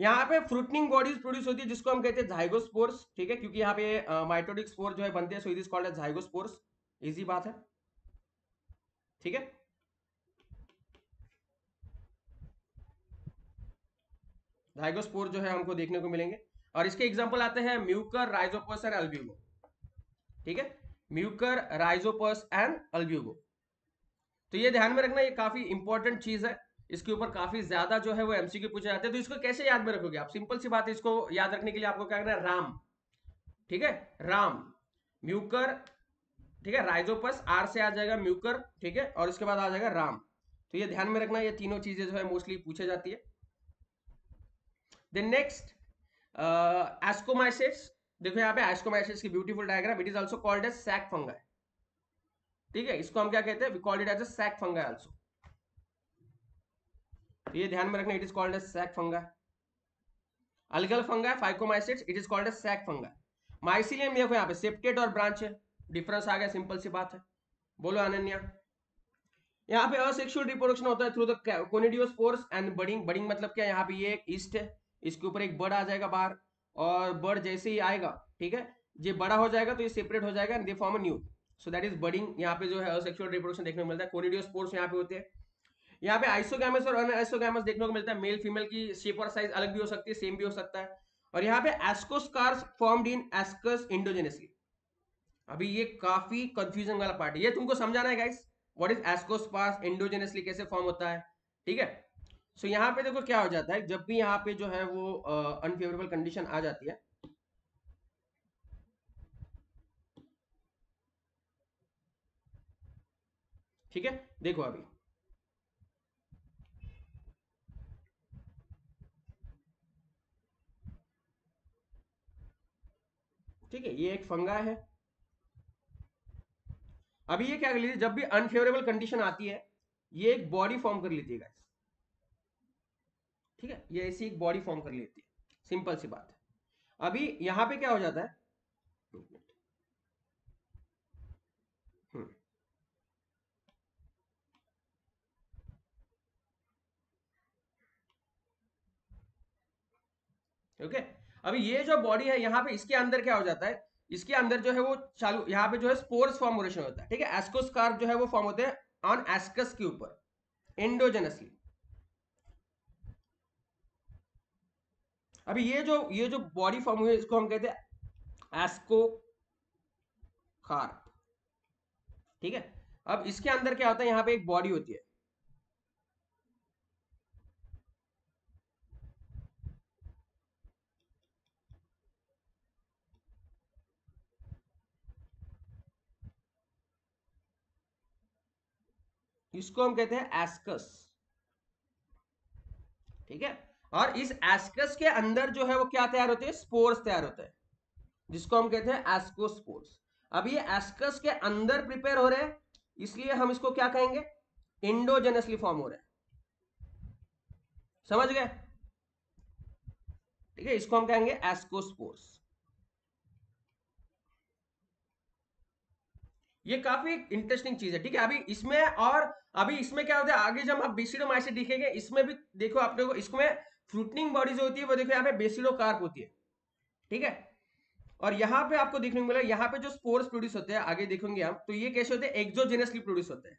यहाँ पे फ्रूटनिंग बॉडीज प्रोड्यूस होती है, जिसको हम कहते हैं झाइगोस्पोर्स ठीक है? क्योंकि यहाँ पे माइटोटिक स्पोर जो है बनते हैं so it is called easy बात है, ठीक है? झाइगोस्पोर जो है हमको देखने को मिलेंगे। और इसके एग्ज़ाम्पल आते हैं म्यूकर राइजोपस एंड अल्ब्यूगो ठीक है? म्यूकर राइजोपस एंड अल्ब्यूगो तो ये ध्यान में रखना, ये काफ़ी इंपॉर्टेंट चीज़ है। इसके ऊपर काफ़ी ज़्यादा जो है वो एमसीक्यू पूछे जाते हैं। तो इसको कैसे याद में रखोगे आप? सिंपल सी बात है, इसको याद रखने के लिए आपको क्या करना है? राम। ठीक है? राम। म्यूकर ठीक है? राइजोपस आर से आ जाएगा म्यूकर ठीक है? और इसके बाद आ जाएगा राम। तो ये ध्यान में रखना, ये तीनों चीज़ें जो है मोस्टली पूछे जाती है। देन नेक्स्ट एस्कोमाइसिस देखो यहाँ पे एस्कोमाइसिस की beautiful diagram it is also called as sac fungi ठीक है? इसको हम क्या कहते हैं? We called it as a sac fungi also ये ध्यान में रखना it is called as sac fungi algal fungi phycomycetes it is called as sac fungi mycelium देखो यहाँ पे सेप्टेट और ब्रांच है. डिफरेंस आ गया सिंपल सी बात है. बोलो अनन्या। यहाँ पे असेक्सुअल रिप्रोडक्शन होता है through the conidiospores and budding budding मतलब क्या? यहाँ पे ये ईस्ट है. इसके ऊपर एक बर्ड आ जाएगा बाहर और बर्ड जैसे ही आएगा, ठीक है? ये बड़ा हो जाएगा तो ये सेपरेट हो जाएगा and they form new so that is budding यहाँ पे जो है असेक्सुअल रिप्रोडक्शन देखने को मिलता है। कोनिडियोस्पोर्स यहाँ पे होते हैं। यहाँ पे आइसोगैमस और अनआइसोगैमस देखने को मिलता है। मेल फीमेल की शेप और साइज़ अलग भी हो सकती है सेम भी हो सकता है। और यहाँ पे एस्कोस्कार्स फॉर्म्ड इन एस्कस इंडोजेनेसली अभी ये काफ़ी कंफ्यूजन वाला पार्ट है। ये तुमको समझाना है guys what is ascospores endogenously कैसे फॉर्म होता है? ठीक है? सो so, यहाँ पे देखो क्या हो जाता है जब भी यहाँ पे जो है वो अनफेवरेबल uh, कंडीशन आ जाती है ठीक है? देखो अभी। ठीक है ये एक फंगा है। अभी ये क्या कर लीजिए जब भी अनफेवरेबल कंडीशन आती है ये एक बॉडी फॉर्म कर गाइस ठीक है? ये ऐसी एक बॉडी फॉर्म कर लेती है। सिंपल सी बात है। अभी यहाँ पे क्या हो जाता है? हम्म। ओके? अभी ये जो बॉडी है, यहाँ पे इसके अंदर क्या हो जाता है? इसके अंदर जो है वो चालू, यहाँ पे जो है स्पोर्स फॉर्मुलेशन होता है। ठीक है? एस्कोस्कार जो है वो फॉर्म होते हैं ऑन एस्कस के ऊपर। एंडोजेनसली अभी ये जो ये जो बॉडी फॉर्म हुई इसको हम कहते हैं एस्को कार्प ठीक है? अब इसके अंदर क्या होता है? यहाँ पे एक बॉडी होती है। इसको हम कहते हैं एस्कस ठीक है? और इस एस्कस के अंदर जो है वो क्या तैयार होते हैं? स्पोर्स तैयार होते हैं। जिसको हम कहते हैं एस्कोस्पोर्स अब ये एस्कस के अंदर प्रिपेयर हो रहे हैं, इसलिए हम इसको क्या कहेंगे? इंडोजेनसली फॉर्म हो रहे हैं। समझ गए? ठीक है, इसको हम कहेंगे एस्कोस्पोर्स ये काफ़ी इंटरेस्टिंग चीज़ है, ठीक है? अभी इसमें और अभी इसमें क्या होता है? आगे जब आप बेसिडोमाइसिस दिखेंगे, इसमें भी देखो आप देखो इसमें फ्रूटनिंग बॉडी जो होती है, वो देखो यहाँ पे बेसिडो कार्प होती है। ठीक है? और यहाँ पे आपको देखने को मिला यहाँ पे जो स्पोर्स प्रोड्यूस होते हैं, आगे देखेंगे हम तो ये कैसे होते हैं? एक्जोजेनसली प्रोड्यूस होते हैं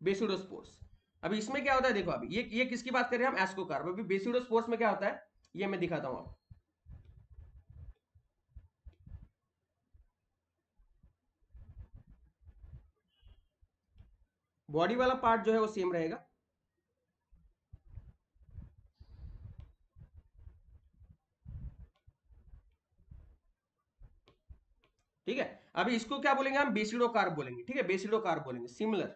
बेसिडो स्पोर्स अभी इसमें क्या होता है, देखो अभी, ये ये किसकी बात कर रहे हैं हम? एस्को कार्प अभी बेसिडो स्पोर्स में क्या होता है? ये मैं दिखाता हूँ आपको। बॉडी वाला पार्ट जो है वो सेम रहेगा। ठीक है? अभी इसको क्या बोलेंगे हम? बेसिडो कार्ब बोलेंगे, ठीक है? बेसिडो कार्ब बोलेंगे, सिमिलर।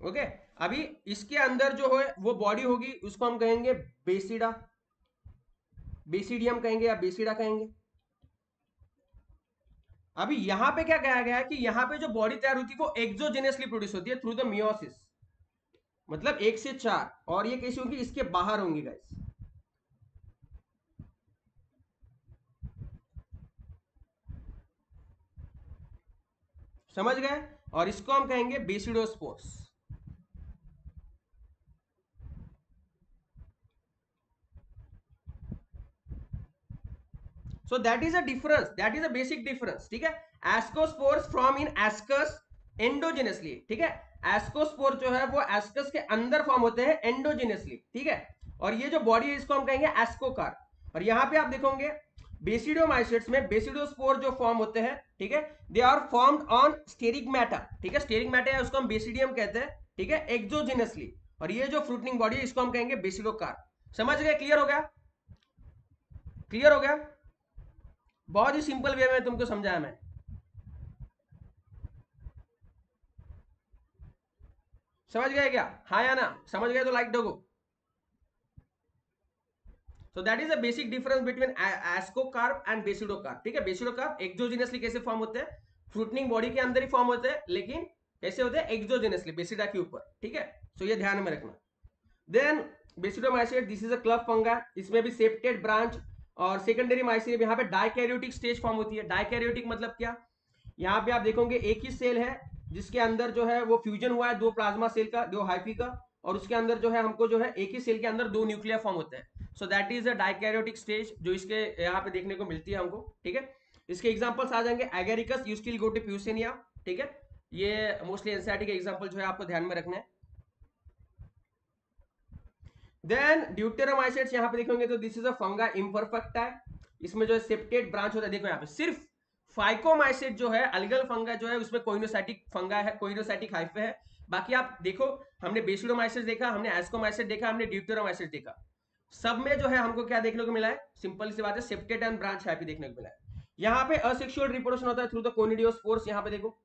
ओके? अभी इसके अंदर जो है, वो बॉडी होगी, उसको हम कहेंगे बेसिडा। बेसिडियम कहेंगे या बेसिडा कहेंगे? अभी यहाँ पे क्या कहा गया है कि यहाँ पे जो बॉडी तैयार होती है, वो एक्सोजेनियसली प्रोड्यूस होती है थ्रू द मियोसिस। मतलब एक से चार, और ये कैसी होंगी? इसके बाहर होंगी गाइस समझ गए? और इसको हम कहेंगे basidiospores. So that is a difference that is a basic difference ठीक है? Ascospores from in ascus endogenously ठीक है? एस्कोस्पोर जो है वो एस्कस के अंदर फॉर्म होते हैं एंडोजिनसली ठीक है? और ये जो बॉडी है, इसको हम कहेंगे एस्कोकार और यहाँ पे आप देखोगे बेसिडोमाइसिट्स में बेसिडोस्पोर जो फॉर्म होते हैं, ठीक है? They are formed on steric matter ठीक है? स्टेरिक मैटर है उसको हम बेसिडियम कहते हैं, ठीक है? एक्सोजिनसली और ये जो फ्रूटनिंग बॉडी है, इसको हम कहेंगे बेसिडोकार समझ गए? क्लियर हो गया? क्लियर हो गया? बहुत ही सिंपल वे में तुमको समझाया मैं। समझ गए क्या? हाँ या ना? समझ गए तो लाइक दोगो। So that is a basic difference between ascocarp and basidiocarp ठीक है? बेसिडोकार्प एक्सोजिनसली कैसे फॉर्म होते हैं? फ्रूटनिंग बॉडी के अंदर ही फॉर्म होते हैं, लेकिन कैसे होते हैं? एक्सोजिनसली बेसिडा के ऊपर। ठीक है? सो ये ध्यान में रखना। Then basidiomycetes this is a club fungus इसमें भी सेप्टेड ब्रांच और सेकेंडरी माइसिनियम यहाँ पे डाइकैरियोटिक स्टेज फॉर्म होती है। डाइकैरियोटिक मतलब क्या? यहाँ पे आप देखोगे एक ही सेल है, जिसके अंदर जो है वो फ्यूजन हुआ है, दो प्लाज्मा सेल का, दो हाइफी का, और उसके अंदर जो है हमको जो है एक ही सेल के अंदर दो न्यूक्लियर फॉर्म होते हैं। So that is a dikaryotic stage जो इसके यहाँ पे देखने को मिलती है हमको, ठीक है? इसके एग्जाम्पल्स आ जाएँगे। Agaricus you still go to प्यूसेनिया ठीक है? ये मोस्टली एनसीआरटी के एग्ज़ाम्पल जो है आपको ध्यान में रखना है। देन ड्यूटेरोमाइसिट्स यहाँ पे देखेंगे तो this is a fungus imperfect है इसमें जो है सेप्टेड ब्रांच होता है, देखो यहाँ पे, सिर्फ़ फाइकोमाइसिट जो है अलगल फंगा जो है, उसमें कोइनोसाइटिक फंगा है कोइनोसाइटिक हाइफे है। बाकी आप देखो, हमने बेसिडोमाइसिस देखा, हमने एस्कोमाइसिट देखा, हमने ड्यूटेरोमाइसिट देखा। सब में जो है हमको क्या देखने को मिला है? सिंपल सी बात है सेप्टेड एंड ब्रांच हैपी देखने को मिला है। यहाँ पे असेक्सुअल रिप्रोडक्शन होता है थ्रू द कोनिडियोस्पोर्स यहाँ पे देखो।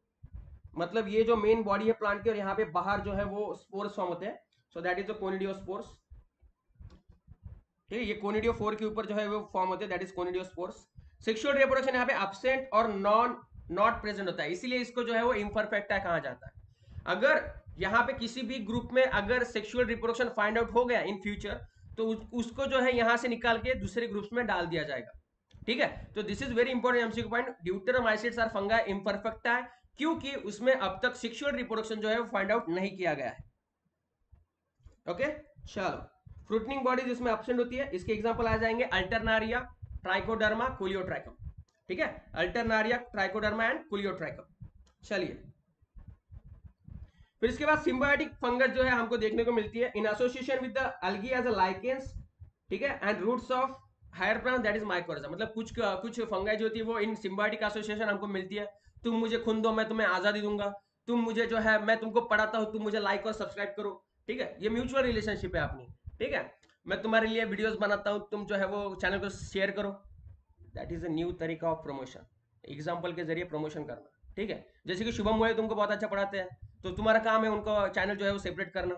मतलब ये जो मेन बॉडी है प्लांट की और यहाँ पे बाहर जो है वो स्पोर्स फॉर्म होते हैं। So that is the conidiospores ठीक है, ये कोनिडियो फोर के ऊपर जो है वो फॉर्म होते हैं that is conidiospores sexual reproduction यहाँ पे एब्सेंट और नॉन नॉट प्रेजेंट होता है। इसीलिए इसको जो है वो इम्परफेक्ट है कहा जाता है। अगर यहाँ पे किसी भी ग्रुप में अगर सेक्सुअल रिप्रोडक्शन फाइंड आउट हो गया इन फ्यूचर तो उसको जो है यहाँ से निकाल के दूसरे ग्रुप्स में डाल दिया जाएगा। ठीक है? तो this is very important MCQ point deuteromycetes are fungus imperfect है, क्योंकि उसमें अब तक सेक्सुअल रिप्रोडक्शन जो है वो फाइंड आउट नहीं किया गया है। ओके चलो। फ्रूटनिंग बॉडीज इसमें अपसेंट होती है, इसके एग्ज़ाम्पल आ जाएँगे। अल्टरनारिया ट्राइकोडर्मा कुलियोट्राइकम ठीक है? अल्टरनारिया ट्राइकोडर्मा एंड कुलियोट्राइकम चलिए। फिर इसके बाद सिम्बायोटिक फंगस जो है हमको देखने को मिलती है in association with the algae as a lichens ठीक है? And roots of higher plant that is mycorrhizae मतलब कुछ कुछ फंगाई जो होती है वो इन सिम्बायोटिक एसोसिएशन हमको मिलती है। तुम मुझे खून दो, मैं तुम्हें आज़ादी दूँगा। तुम मुझे जो है, मैं तुमको पढ़ाता हूँ, तुम मुझे लाइक और सब्सक्राइब करो। ठीक है? ये म्यूचुअल रिलेशनशिप है अपनी। ठीक है? मैं तुम्हारे लिए वीडियोस बनाता हूँ, तुम जो है वो चैनल को शेयर करो। दैट इज़ अ न्यू तरीका ऑफ़ प्रमोशन एग्ज़ाम्पल के ज़रिए प्रमोशन करना। ठीक है? जैसे कि शुभम मोए तुमको बहुत अच्छा पढ़ाते हैं। तो तुम्हारा काम है उनको चैनल जो है वो सेपरेट करना,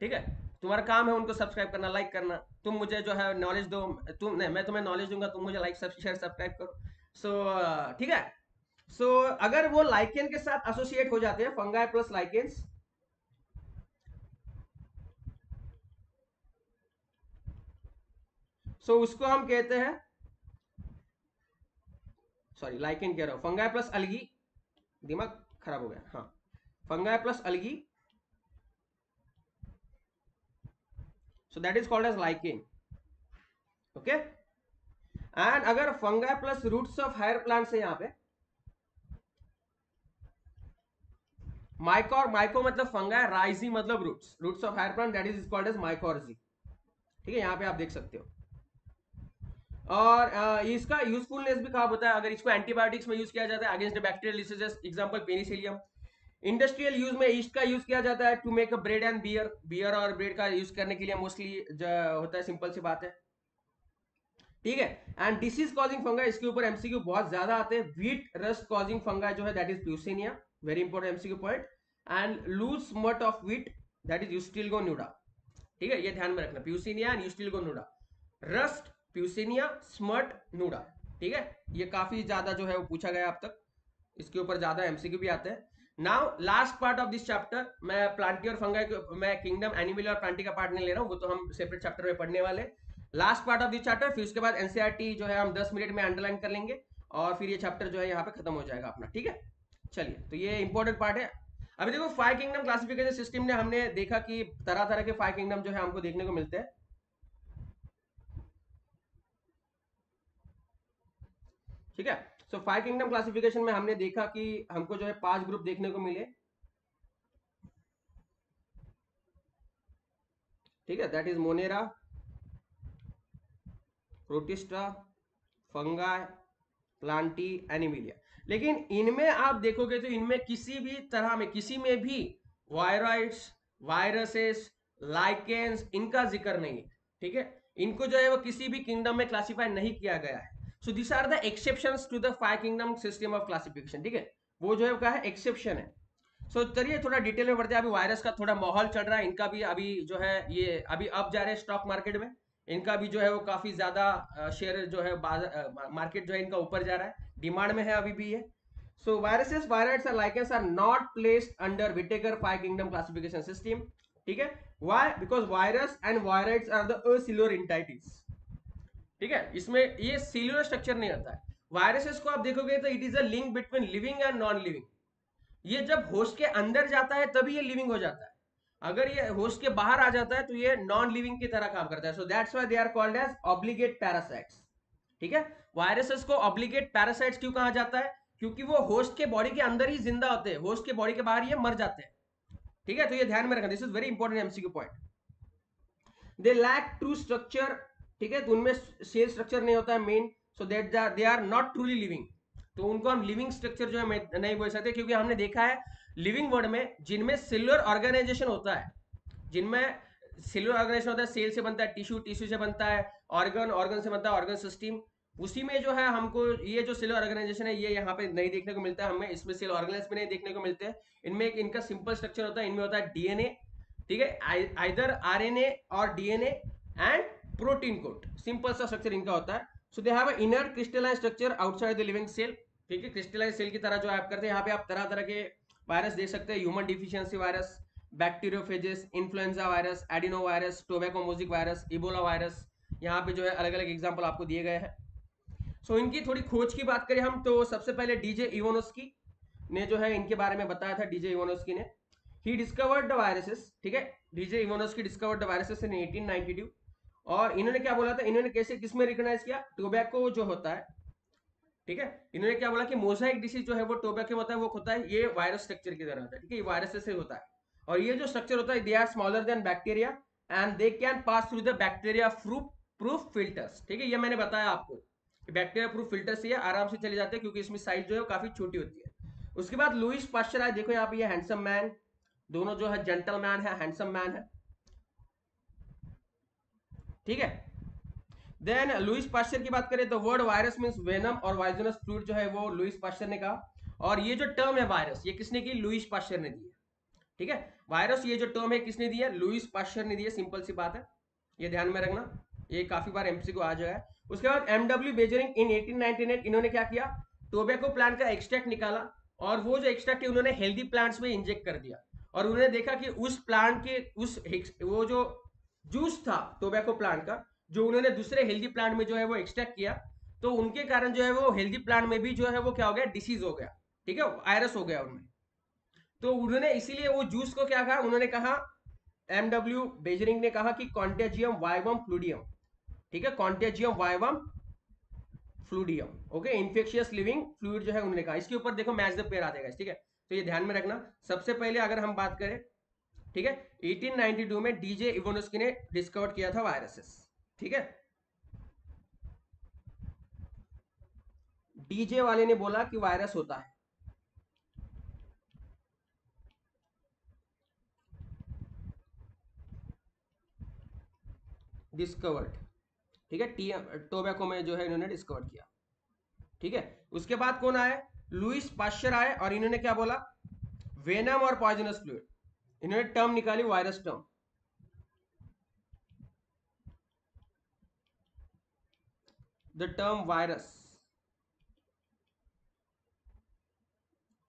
ठीक है? तुम्हारा काम है उनको सब्सक्राइब करना लाइक करना। तुम मुझे जो है नॉलेज दो, तुम, नहीं, मैं तुम्हें नॉलेज दूँगा, तुम मुझे लाइक शेयर सब्सक्राइब करो। सो ठीक है? सो अगर वो लाइकेन के साथ एसोसिएट हो जाते हैं फंगाई प्लस लाइकेन्स सो उसको हम कहते हैं सॉरी लाइकेन कह रहा हूँ फंगाई प्लस अलगी दिमाग खराब हो गया हाँ। Fungi plus algae so that is called as lichen okay and अगर fungi plus roots of higher plants है यहाँ पे माइकोर माइको मतलब फंगा राइजी मतलब roots roots of higher plant that is called as mycorrhizae ठीक है, यहाँ पे आप देख सकते हो। और इसका यूजफुलनेस भी कहा होता है अगर इसको एंटीबायोटिक्स में यूज़ किया जाता है against bacterial diseases example penicillium industrial use में ईस्ट का यूज़ किया जाता है to make a bread and beer beer और ब्रेड का यूज़ करने के लिए मोस्टली होता है सिंपल सी बात है। ठीक है? एंड डिसीज कॉजिंग फंगा इसके ऊपर एमसीक्यू बहुत ज़्यादा आते हैं। वीट रस्ट कॉजिंग फंगा जो है that is Puccinia very important MCQ point and loose smut of wheat that is Ustilago nuda ठीक है? ये ध्यान में रखना। Puccinia and Ustilago nuda rust Puccinia smut nuda ठीक है? ये काफ़ी ज़्यादा जो है वो पूछा गया अब तक। इसके ऊपर ज़्यादा एमसीक्यू भी आते हैं। Now last part of this chapter मैं प्लांटी और फंगाई मैं किंगडम एनिमल और प्लांटी का पार्ट नहीं ले रहा हूँ, वो तो हम सेपरेट चैप्टर में पढ़ने वाले last part of this chapter फिर उसके बाद एनसीआरटी e जो है हम 10 मिनट में अंडरलाइन कर लेंगे, और फिर ये चैप्टर जो है यहाँ पे खत्म हो जाएगा अपना, ठीक है? चलिए तो ये इंपॉर्टेंट पार्ट है। अभी देखो फाइव किंगडम क्लासिफिकेशन सिस्टम ने हमने देखा कि तरह तरह के फाइव किंगडम जो है हमको देखने को मिलते हैं। ठीक है? सो फाइव किंगडम क्लासिफिकेशन में हमने देखा कि हमको जो है पाँच ग्रुप देखने को मिले। ठीक है? That is monera protista fungi plantae animalia लेकिन इनमें आप देखोगे तो इनमें किसी भी तरह में, किसी में भी वायरॉइड्स वायरसेस लाइकेंस इनका ज़िक्र नहीं है। ठीक है? इनको जो है वो किसी भी किंगडम में क्लासिफाई नहीं किया गया है। So this are the exception to the five kingdom system of classification ठीक है? वो जो है क्या है? एक्सेप्शन है। सो so, चलिए थोड़ा डिटेल में बढ़ते हैं। अभी वायरस का थोड़ा माहौल चल रहा है। इनका भी अभी जो है ये अभी अब जा रहे हैं स्टॉक मार्केट में। इनका भी जो है वो काफ़ी ज़्यादा शेयर जो है मार्केट जो है इनका ऊपर जा रहा है। डिमांड में है अभी भी ये। सो वायरसेस वायराइड्स और lichens are not placed under Whittaker five kingdom classification system ठीक है? Why because virus and viroids are the acellular entities ठीक है? इसमें ये सिलुलर स्ट्रक्चर नहीं होता है। वायरसेस को आप देखोगे तो it is a link between living and non living ये जब होस्ट के अंदर जाता है, तभी ये लिविंग हो जाता है। अगर ये होस्ट के बाहर आ जाता है तो ये नॉन लिविंग की तरह काम करता है। So that's why they are called as obligate parasites ठीक है? वायरसेस को ऑब्लिगेट पैरासाइट्स क्यों कहा जाता है? क्योंकि वो होस्ट के बॉडी के अंदर ही ज़िंदा होते हैं। होस्ट के बॉडी के बाहर ये मर जाते हैं। ठीक है? तो ये ध्यान में रखना। This is very important MCQ point they lack true structure ठीक है? तो उनमें सेल स्ट्रक्चर नहीं होता है main so that they are not truly living तो उनको हम लिविंग स्ट्रक्चर जो है नहीं बोल सकते, क्योंकि हमने देखा है लिविंग वर्ड में, जिनमें सेलुलर ऑर्गेनाइजेशन होता है, जिनमें सेलुलर ऑर्गेनाइजेशन होता है सेल से बनता है टिश्यू टिश्यू से बनता है ऑर्गन ऑर्गन से बनता है ऑर्गन सिस्टम उसी में जो है, हमको ये जो सेल ऑर्गेनाइजेशन है, ये यहाँ पे नहीं देखने को मिलता है हमें, इसमें सेल ऑर्गेनाइज भी नहीं देखने को मिलते हैं। इनमें एक, इनका सिंपल स्ट्रक्चर होता है, इनमें होता है डीएनए ठीक है? आइदर आरएनए और DNA and protein coat simple सा स्ट्रक्चर इनका होता है। So they have inner crystalline structure outside the living cell ठीक है? क्रिस्टलाइन सेल की तरह जो आप करते हैं यहाँ पे आप तरह तरह के वायरस देख सकते हैं। Human deficiency virus bacteriophages influenza virus adenovirus tobacco mosaic virus Ebola virus यहाँ पे जो है अलग अलग एग्ज़ाम्पल आपको दिए गए हैं। सो so, इनकी थोड़ी खोज की बात करें हम तो सबसे पहले डीजे इवोनोस्की ने जो है इनके बारे में बताया था डीजे इवोनोस्की ने। ही डिस्कवर्ड द वायरसेस ठीक है? D J Ivanowsky discovered the viruses in 1892 और इन्होंने क्या बोला था? इन्होंने कैसे, किसमें रिकॉग्नाइज किया? टोबैको जो होता है। ठीक है? इन्होंने क्या बोला कि मोजाइक डिसीज जो है, वो टोबैको होता है, वो होता है, ये वायरस स्ट्रक्चर की तरह होता है। ठीक है? ये वायरस से होता है। और ये जो स्ट्रक्चर होता है they are smaller than bacteria and they can pass through the bacteria proof proof filters ठीक है? ये मैंने बताया आपको बैक्टीरिया प्रूफ फ़िल्टर से आराम से चले जाते हैं, क्योंकि इसमें साइज़ जो है काफ़ी छोटी होती है। उसके बाद लुइस पास्चर आए। देखो यहाँ पे ये हैंडसम मैन दोनों जो है जेंटल मैन है हैंडसम मैन है। ठीक है? देन लुइस पास्चर की बात करें तो वर्ड वायरस मींस वेनम और वाइजनस फ्लूड जो है वो लुइस पास्चर ने कहा। और ये जो टर्म है वायरस ये किसने की? लुइस पास्चर ने दी ठीक है? वायरस ये जो टर्म है किसने दिया लुइस पास्चर ने दिया सिंपल सी बात है। ये ध्यान में रखना। ये काफ़ी बार एमसी को आ जाएगा उसके बाद एम डब्ल्यू बेजरिंग इन 1898 इन्होंने क्या किया? टोबैको प्लांट का एक्सट्रैक्ट निकाला और वो जो एक्सट्रैक्ट है, उन्होंने हेल्दी प्लांट्स में इंजेक्ट कर दिया। और उन्होंने देखा कि उस प्लांट के, उस वो जो जूस था टोबैको प्लांट का, जो उन्होंने दूसरे हेल्दी प्लांट में जो है वो एक्सट्रैक्ट किया तो उनके कारण जो है वो हेल्दी प्लांट में भी जो है वो क्या हो गया डिसीज हो गया, ठीक है? वायरस हो गया उनमें। तो उन्होंने इसीलिए वो जूस को क्या कहा? उन्होंने कहा एमडब्ल्यू बेजरिंग ने कहा कि कॉन्टेजियम वाइवम फ्लूडियम ठीक है? Contagium vivum fluidum okay infectious living fluid जो है उन्होंने कहा। इसके ऊपर देखो मैच द पेयर आ जाएगा ठीक है? तो ये ध्यान में रखना। सबसे पहले अगर हम बात करें ठीक है? 1892 में डीजे इवोनोस्की ने डिस्कवर किया था वायरसेस ठीक है? डीजे वाले ने बोला कि वायरस होता है। डिस्कवर्ड ठीक है? टी टोबैको में जो है इन्होंने डिस्कवर किया। ठीक है? उसके बाद कौन आए लुइस पाश्चर आए और इन्होंने क्या बोला? वेनम और पॉइजनस फ्लूड इन्होंने टर्म निकाली virus term the term virus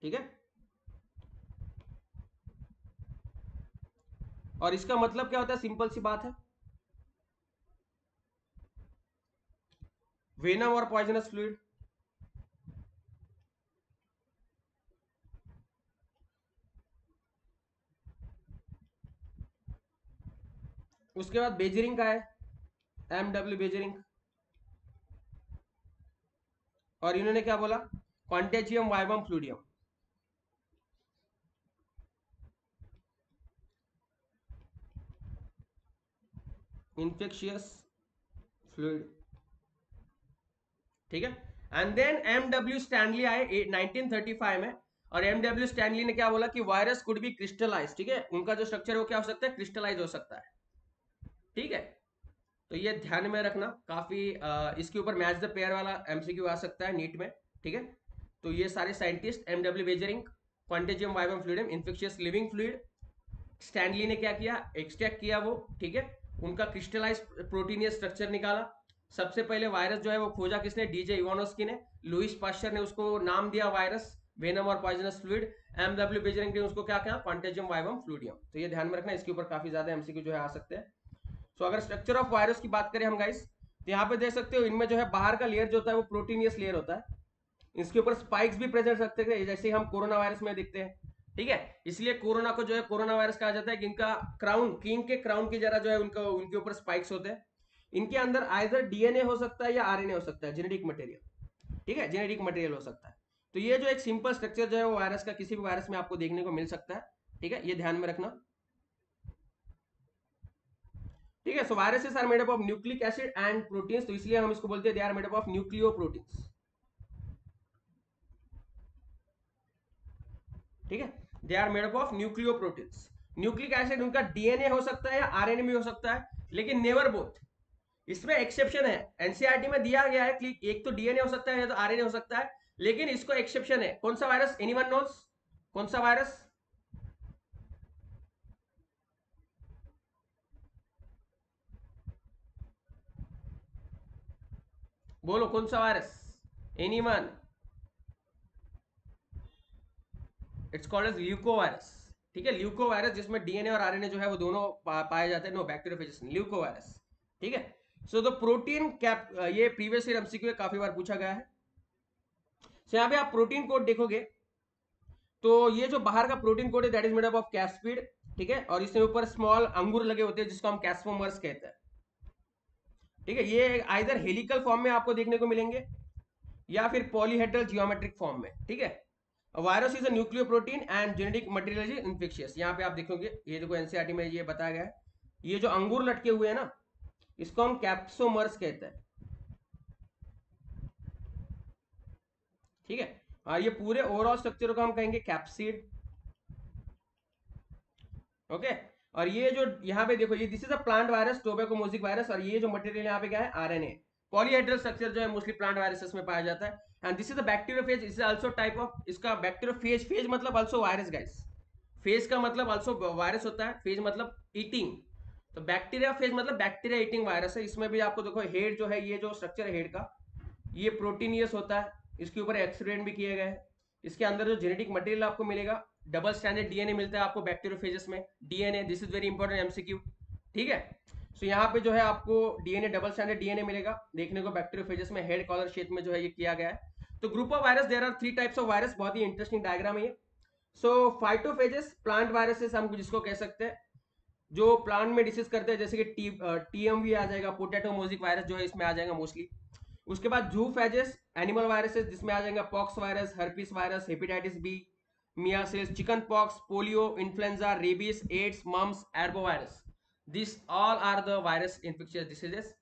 ठीक है? और इसका मतलब क्या होता है? सिंपल सी बात है। वेनम और पॉइजनस फ्लूड उसके बाद बेजरिंग का है। एम डब्ल्यू बेजरिंग और इन्होंने क्या बोला? क्वांटेजियम वाइबम फ्लूडियम इंफेक्शियस फ्लूड ठीक है? And then M W Stanley आए 1935 में। और एम डब्ल्यू स्टैंडली ने क्या बोला कि वायरस कुड बी क्रिस्टलाइज ठीक है? उनका जो स्ट्रक्चर है वो क्या हो सकता है? क्रिस्टलाइज हो सकता है। ठीक है? तो ये ध्यान में रखना, काफ़ी इसके ऊपर मैच द पेयर वाला एमसीक्यू आ सकता है नीट में, ठीक है? तो ये सारे scientist M W Beijerinck contagium vivum fluidum infectious living fluid Stanley ने क्या किया? एक्सट्रैक्ट किया वो, ठीक है? उनका क्रिस्टलाइज प्रोटीन स्ट्रक्चर निकाला। सबसे पहले वायरस जो है वो खोजा किसने? डीजे इवानोस्की ने। लुइस पास्चर ने उसको नाम दिया वायरस वेनम और poisonous fluid M W Beijerinck ने उसको क्या किया? क्वांटेजियम वाइवम फ्लूडियम तो ये ध्यान में रखना, इसके ऊपर काफ़ी ज़्यादा एमसीक्यू जो है आ सकते हैं। तो अगर स्ट्रक्चर ऑफ़ वायरस की बात करें हम गाइस तो यहाँ पे देख सकते हो इनमें जो है बाहर का लेयर जो होता है वो प्रोटीनियस लेयर होता है। इसके ऊपर स्पाइक्स भी प्रेजेंट सकते हैं जैसे हम कोरोना वायरस में दिखते हैं, ठीक है? इसलिए कोरोना को जो है कोरोना वायरस कहा जाता है कि इनका क्राउन किंग के क्राउन की जरा जो है उनका, उनके ऊपर स्पाइक्स होते हैं। इनके अंदर आइधर डीएनए हो सकता है या आरएनए हो सकता है जेनेटिक मटेरियल ठीक है? जेनेटिक मटेरियल हो सकता है। तो ये जो एक सिंपल स्ट्रक्चर जो है वो वायरस का किसी भी वायरस में आपको देखने को मिल सकता है, ठीक है? ये ध्यान में रखना। ठीक है so viruses are made up of nucleic acid and proteins तो इसलिए हम इसको बोलते हैं, they are made up of nucleoproteins ठीक है, they are made up of nucleoproteins nucleic acid उनका डीएनए हो सकता है या आरएनए भी हो सकता है, लेकिन नेवर बोथ। इसमें एक्सेप्शन है एनसीआरटी में दिया गया है कि एक तो डीएनए हो सकता है, या तो आरएनए हो सकता है, लेकिन इसको एक्सेप्शन है। कौन सा वायरस? एनीवन नोस कौन सा वायरस? बोलो, कौन सा virus anyone it's called as leucovirus ठीक है ल्यूको वायरस जिसमें डीएनए और आरएनए जो है, वो दोनों पाए जाते हैं नो बैक्टीरियोफेजिस ल्यूको वायरस ठीक है? सो द प्रोटीन कैप ये प्रीवियस ईयर एमसीक्यू काफ़ी बार पूछा गया है। सो यहाँ पे आप प्रोटीन कोड देखोगे तो ये जो बाहर का प्रोटीन कोड है that is made up of capsid ठीक है? और इसके ऊपर स्मॉल अंगूर लगे होते हैं, जिसको हम कैस्फोमर्स कहते हैं। ठीक है, ये आइधर हेलिकल फॉर्म में आपको देखने को मिलेंगे या फिर पॉलीहेड्रल जियोमेट्रिक फॉर्म में, ठीक है? Virus is a nucleoprotein and genetic material is infectious यहाँ पे आप देखोगे, ये देखो एनसीआरटी में ये बताया गया है, ये जो अंगूर लटके हुए हैं ना, इसको हम कैप्सोमर्स कहते हैं। ठीक है? और ये पूरे ओवरऑल स्ट्रक्चर को हम कहेंगे कैप्सिड ओके और ये जो यहाँ पे देखो, ये this is a plant virus tobacco mosaic virus और ये जो मटेरियल यहाँ पे क्या है? R N A polyhedral structure जो है मोस्टली प्लांट वायरसेस में पाया जाता है। And this is the bacteriophage is also type of इसका बैक्टीरियोफेज फ़ेज़ मतलब आल्सो वायरस गाइस फ़ेज़ का मतलब आल्सो वायरस होता है फ़ेज़ मतलब ईटिंग तो बैक्टीरिया फ़ेज़ मतलब बैक्टीरिया ईटिंग वायरस है। इसमें भी आपको देखो हेड जो है, ये जो स्ट्रक्चर है हेड का, ये प्रोटीनियस होता है। इसके ऊपर एक्सपेरिमेंट भी किए गए इसके अंदर जो जेनेटिक मटेरियल आपको मिलेगा डबल स्टैंडर्ड डीएनए मिलता है आपको बैक्टीरियोफेजेस में। DNA this is very important MCQ ठीक है? सो so, यहाँ पे जो है आपको डीएनए डबल स्टैंडर्ड डीएनए मिलेगा। देखने को बैक्टीरियोफेजेस में हेड कॉलर शेप में जो है ये किया गया है। तो group of virus there are three types of virus बहुत ही इंटरेस्टिंग डायग्राम है सो फाइटोफेजेस प्लांट वायरसेस हम जिसको कह सकते हैं जो प्लांट में डिसीज करते हैं जैसे कि टी टीएम भी आ जाएगा पोटेटोमोजिक वायरस जो है इसमें आ जाएगा मोस्टली उसके बाद जू फेजेस एनिमल वायरसेस जिसमें आ जाएगा pox virus herpes virus hepatitis B chicken pox, polio, influenza, rabies, AIDS, mumps, arbovirus. This all are the virus infectious diseases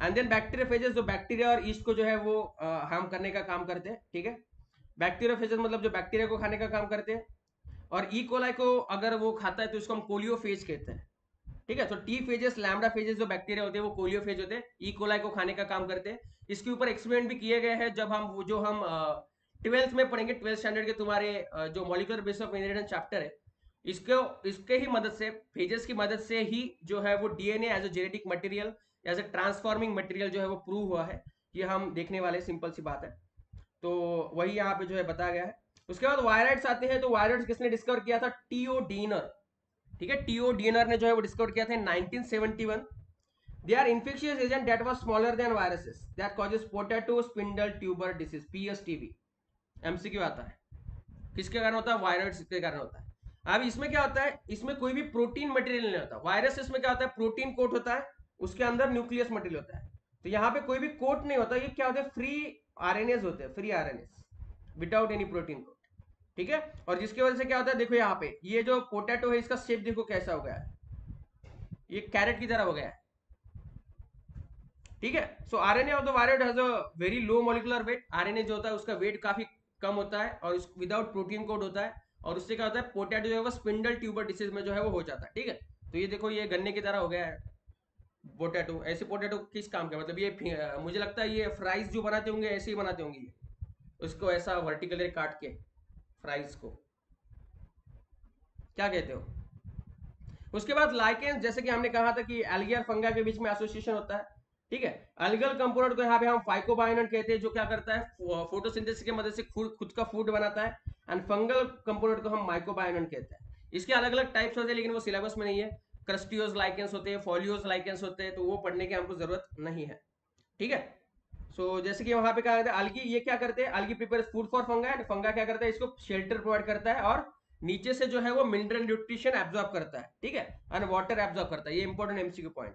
and then bacteriophages जो बैक्टीरिया और ईस्ट को जो है वो हार्म करने का काम करते हैं, ठीक है? बैक्टीरियोफेजेस मतलब जो बैक्टीरिया को खाने का काम करते हैं। और ई e. कोलाई को अगर वो खाता है तो इसको हम कोलियोफेज कहते हैं, ठीक है? तो टी फेजेस लैमडा फेजेस जो बैक्टीरिया होते हैं, वो कोलियोफेज होते हैं। ई e. कोलाई को खाने का काम करते हैं। इसके ऊपर एक्सपेरिमेंट भी किए गए हैं, जब हम वो जो हम ट्वेल्थ में पढ़ेंगे, ट्वेल्थ स्टैंडर्ड के तुम्हारे जो molecular base of inheritance chapter है, इसको, इसके ही मदद से फेजेस की मदद से ही जो है वो DNA as a genetic material as a transforming material जो है वो प्रूव हुआ है, ये हम देखने वाले सिंपल सी बात है। तो वही यहाँ पे जो है बताया गया है। उसके बाद वायरस आते हैं तो वायरस किसने डिस्कवर किया था? टीओ डीनर ठीक है टीओ डीएनआर ने जो है वो डिस्कवर किया था 1971 they are infectious agent that was smaller than viruses that causes potato spindle tuber disease PSTV MCQ आता है। किसके कारण होता है? वायरस के कारण होता है। अब इसमें क्या होता है? इसमें कोई भी प्रोटीन मटेरियल नहीं होता। वायरस इसमें क्या होता है? प्रोटीन कोट होता है। उसके अंदर न्यूक्लियस मटेरियल होता है। तो यहाँ पे कोई भी कोट नहीं होता। ये क्या होता है? फ्री आरएनएस होते हैं। Free RNAs without any protein coat ठीक है? और जिसकी वजह से क्या होता है? देखो यहाँ पे। ये जो पोटैटो है, इसका शेप देखो कैसा हो गया है। ये कैरेट की तरह हो गया है। ठीक है? So RNA of the virus has a very low molecular weight RNA जो होता है, उसका वेट काफ़ी कम होता है और विदाउट प्रोटीन कोड होता है और उससे क्या होता है पोटैटो जो है वो स्पिंडल ट्यूबर डिसीज में जो है वो हो जाता है, ठीक है? तो ये देखो, ये गन्ने की तरह हो गया है पोटैटो ऐसे पोटैटो किस काम का मतलब ये मुझे लगता है ये फ्राइज जो बनाते होंगे, ऐसे ही बनाते होंगे उसको ऐसा वर्टिकली काट के फ्राइज को। क्या कहते हो? उसके बाद लाइकेंस जैसे कि हमने कहा था कि एल्गियर फंगा के बीच में एसोसिएशन होता है ठीक है? अलगल कंपोनेंट को यहाँ पे हम फाइकोबाइनन कहते हैं जो क्या करता है? फोटोसिंथेसिस की मदद से खुद खुद का फ़ूड बनाता है एंड फंगल कंपोनेंट को हम माइकोबाइनन कहते हैं। इसके अलग अलग टाइप्स होते हैं लेकिन वो सिलेबस में नहीं है। क्रस्टियोज लाइकेंस होते हैं फॉलियोज लाइकेंस होते हैं तो वो पढ़ने की हमको ज़रूरत नहीं है। ठीक है? सो so, जैसे कि वहाँ पे क्या करते हैं अलगी ये क्या करते हैं? Algae prepare food for fungi and fungi क्या करता है? इसको शेल्टर प्रोवाइड करता है और नीचे से जो है वो मिनरल न्यूट्रिशन एब्जॉर्ब करता है। ठीक है? एंड वाटर एब्जॉर्ब करता है। ये इंपॉर्टेंट एमसीक्यू पॉइंट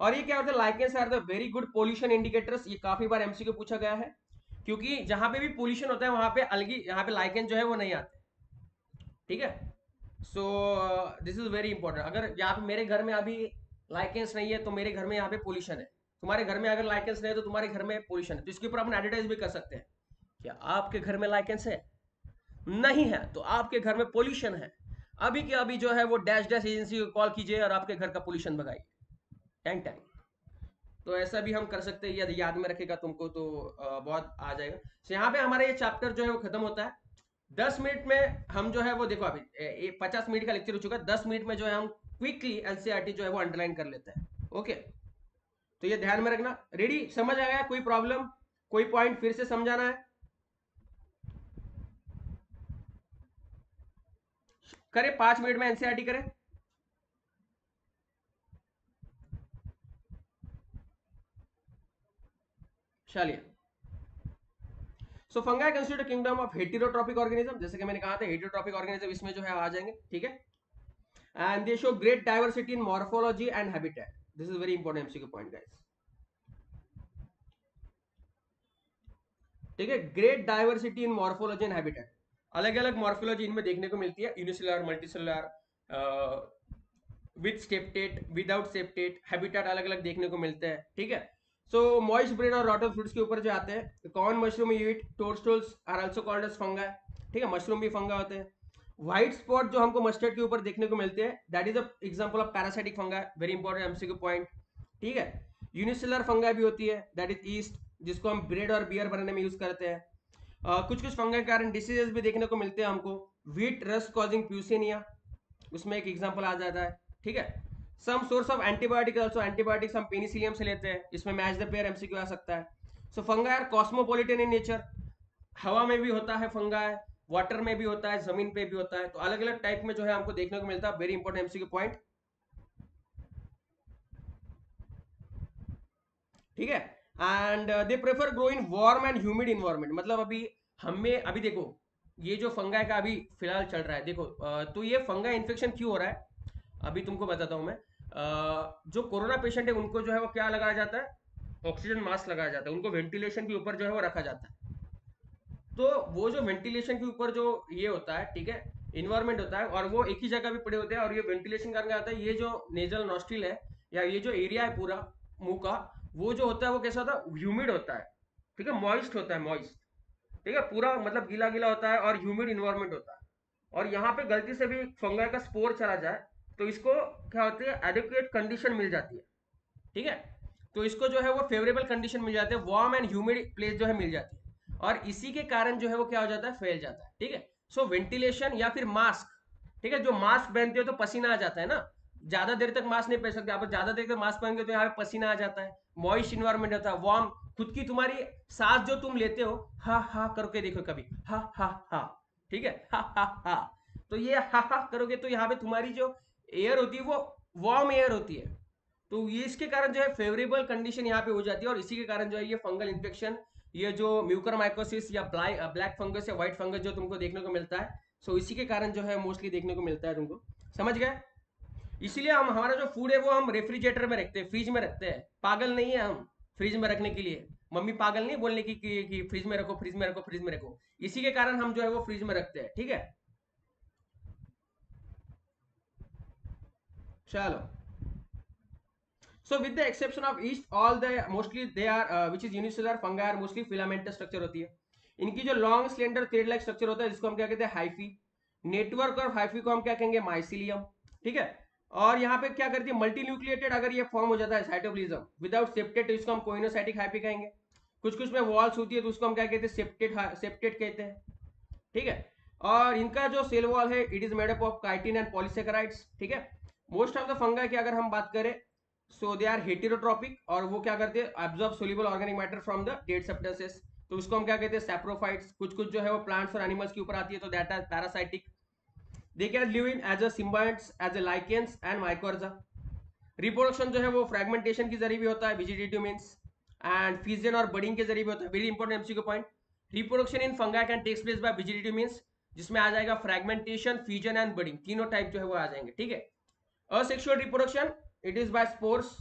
और ये क्या होता है lichens are the very good pollution indicators ये काफ़ी बार एमसीक्यू पूछा गया है। क्योंकि जहाँ पे भी पोल्यूशन होता है, वहाँ पे अलगी यहाँ पे लाइकेन जो है वो नहीं आते। ठीक है? So this is very important अगर यहाँ पे मेरे घर में अभी लाइकेंस नहीं है तो मेरे घर में यहाँ पे पोल्यूशन है। तुम्हारे घर में अगर लाइकेंस नहीं है तो तुम्हारे घर में पोल्यूशन है। तो इसके ऊपर अपन एडवर्टाइज भी कर सकते हैं क्या आपके घर में लाइकेंस है नहीं है तो आपके घर में पोल्यूशन है। अभी के अभी जो है वो डैश डैश एजेंसी को कॉल कीजिए और आपके घर का पोल्यूशन भगाइए। टेन टाइम तो ऐसा भी हम कर सकते हैं, यदि याद में रखेगा तुमको तो बहुत आ जाएगा। तो यहाँ पे हमारा ये चैप्टर जो है वो खत्म होता है। दस मिनट में हम जो है वो देखो अभी पचास मिनट का लेक्चर हो चुका है। दस मिनट में जो है हम क्विकली एनसीआरटी जो है वो अंडरलाइन कर लेते हैं। ओके तो ये ध्यान में रखना। रेडी समझ आ गया? कोई प्रॉब्लम कोई पॉइंट फिर से समझाना है? करें, पाँच मिनट में एनसीआरटी करें। चलिए। So fungi constitute kingdom of heterotrophic organism जैसे कि मैंने कहा था हेटेरोट्रॉपिक ऑर्गेनिज्म इसमें जो है आ जाएँगे, ठीक है? And they show great diversity in morphology and habitat this is very important MCQ point guys ठीक है? Great diversity in morphology and habitat अलग अलग मॉर्फोलॉजी इनमें देखने को मिलती है। Unicellular multicellular with septate without septate habitat अलग अलग देखने को मिलते हैं, ठीक है? सो मॉइस्ट ब्रेड और रॉटल फ्रूट्स के ऊपर जो आते हैं corn mushroom eat toadstools are also called as fungi ठीक है मशरूम भी फंगा होते हैं। व्हाइट स्पॉट जो हमको मस्टर्ड के ऊपर देखने को मिलते हैं that is a example of parasitic fungi very important MCQ point ठीक है? यूनिसेलर फंगा भी होती है दैट इज़ ईस्ट जिसको हम ब्रेड और बियर बनाने में यूज़ करते हैं। uh, कुछ कुछ फंगा के कारण डिसीजेस भी देखने को मिलते हैं हमको। वीट रस्ट कॉजिंग प्यूसिनिया उसमें एक एग्ज़ाम्पल आ जाता है। ठीक है? Some source of antibiotic also antibiotics हम पेनिसिलियम से लेते हैं। इसमें मैच द पेयर एमसीक्यू आ सकता है। सो फंगा यार कॉस्मोपोलिटन इन नेचर हवा में भी होता है फंगा है वाटर में भी होता है ज़मीन पे भी होता है। तो अलग अलग टाइप में जो है हमको देखने को मिलता है। वेरी इंपॉर्टेंट एमसीक्यू पॉइंट ठीक है? And they prefer grow in warm and humid environment मतलब अभी हमें अभी देखो ये जो फंगा का अभी फ़िलहाल चल रहा है। देखो uh, तो ये फंगा इन्फेक्शन क्यों हो रहा है? अभी तुमको बताता हूँ मैं। जो कोरोना पेशेंट है, उनको जो है वो क्या लगाया जाता है? ऑक्सीजन मास्क लगाया जाता है। उनको वेंटिलेशन के ऊपर जो है वो रखा जाता है। तो वो जो वेंटिलेशन के ऊपर जो ये होता है, ठीक है इन्वायरमेंट होता है, और वो एक ही जगह भी पड़े होते हैं, और ये वेंटिलेशन करके आता है, ये जो नेजल नॉस्ट्रिल है, या ये जो एरिया है पूरा, मुँह का, वो जो होता है, वो कैसा होता है? ह्यूमिड होता है, ठीक है मॉइस्ट होता है मॉइस्ट ठीक है, पूरा मतलब गीला गीला होता है, और ह्यूमिड इन्वायरमेंट होता है। और यहाँ पे गलती से भी फंगाई का स्पोर चला जाए तो इसको क्या होती है एडिक्वेट कंडीशन मिल जाती है। ठीक है? तो इसको जो है वो फेवरेबल कंडीशन मिल जाती है वार्म एंड ह्यूमिड प्लेस जो है मिल जाती है। और इसी के कारण जो है वो क्या हो जाता है, फैल जाता है। ठीक है? सो वेंटिलेशन या फिर मास्क ठीक है? जो मास्क पहनते हो तो पसीना आ जाता है ना? ज़्यादा देर तक मास्क नहीं पहन सकते। आप ज़्यादा देर तक मास्क पहनते तो यहाँ पे पसीना आ जाता है। मॉइस्ट इन्वायरमेंट होता है वार्म खुद की तुम्हारी सांस जो तुम लेते हो, हा हा करके देखो कभी। हा हा हा। ठीक है? हा हा हा। तो ये हा हा करोगे तो यहाँ पे तुम्हारी जो एयर होती है वो वार्म एयर होती है। तो ये इसके कारण जो है फेवरेबल कंडीशन यहाँ पे हो जाती है और इसी के कारण जो है ये फंगल इन्फेक्शन ये जो म्यूकर माइकोसिस या ब्लैक फंगस या व्हाइट फंगस जो तुमको देखने को मिलता है सो इसी के कारण जो है मोस्टली देखने को मिलता है तुमको। समझ गए? इसीलिए हम हमारा जो फ़ूड है वो हम रेफ्रिजरेटर में रखते हैं फ्रिज में रखते हैं। पागल नहीं है हम फ्रिज में रखने के लिए। मम्मी पागल नहीं बोलने की कि, कि फ्रिज में रखो फ्रिज में रखो फ्रिज में रखो। इसी के कारण हम जो है वो फ्रिज में रखते हैं ठीक है? चलो। So with the exception of each all the mostly they are uh, which is unicellular fungi are mostly filamentous होती है। इनकी जो long cylinder thread like structure होता है जिसको हम क्या कहते हैं हाइफी नेटवर्क और हाइफी को हम क्या कहेंगे माइसिलियम ठीक है? और यहाँ पे क्या करती है मल्टी न्यूक्लिएटेड अगर ये फॉर्म हो जाता है साइटोप्लिज्म विदाउट सेप्टेट इसको हम कोइनोसाइटिक हाइपी कहेंगे। कुछ कुछ में वॉल्स होती है तो उसको हम क्या कहते हैं सेप्टेट सेप्टेट कहते हैं। ठीक है? और इनका जो सेल वॉल है it is made up of chitin and polysaccharides ठीक है? मोस्ट ऑफ़ द फंगा की अगर हम बात करें सो दे आर हेटेरोट्रॉपिक और वो क्या करते हैं? Absorb soluble organic matter from the dead substances तो उसको हम क्या कहते हैं? सैप्रोफाइट्स कुछ कुछ जो है वो प्लांट्स और एनिमल्स के ऊपर आती है तो that are parasitic they can live in as a symbionts as a lichens and mycorrhiza reproduction जो है वो फ्रेगमेंटेशन के ज़रिए भी होता है वेजिटेटिव मीन्स एंड फीजन और बडिंग के ज़रिए भी होता है very important MCQ point reproduction in fungi can takes place by vegetative means जिसमें आ जाएगा फ्रेगमेंटेशन फ्यूजन एंड बडिंग तीनों टाइप जो है वो आ जाएँगे, ठीक है? Asexual reproduction it is by spores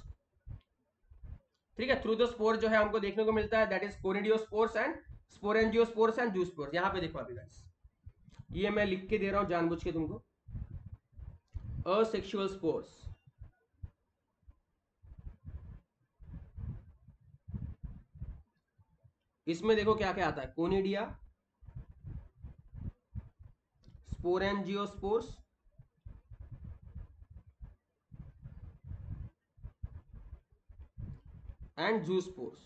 ठीक है? थ्रू द स्पोर जो है हमको देखने को मिलता है that is conidiospores and sporangiospores and zoospores यहाँ पे देखो अभी गाइस ये मैं लिख के दे रहा हूँ जानबूझ के तुमको। असेक्सुअल स्पोर्स इसमें देखो क्या क्या आता है? Conidia sporangiospores and zoospores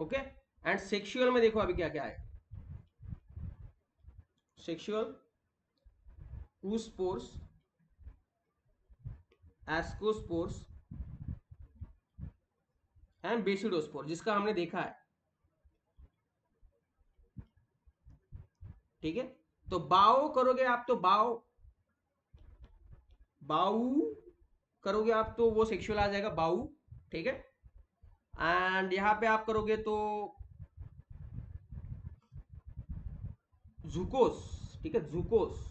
okay and sexual में देखो अभी क्या क्या है sexual oospores ascospores and basidiospore जिसका हमने देखा है। ठीक है? तो बाओ करोगे आप तो बाओ। बाऊ करोगे आप तो वो सेक्सुअल आ जाएगा बाऊ ठीक है? एंड यहाँ पे आप करोगे तो जुकोस ठीक है? जुकोस।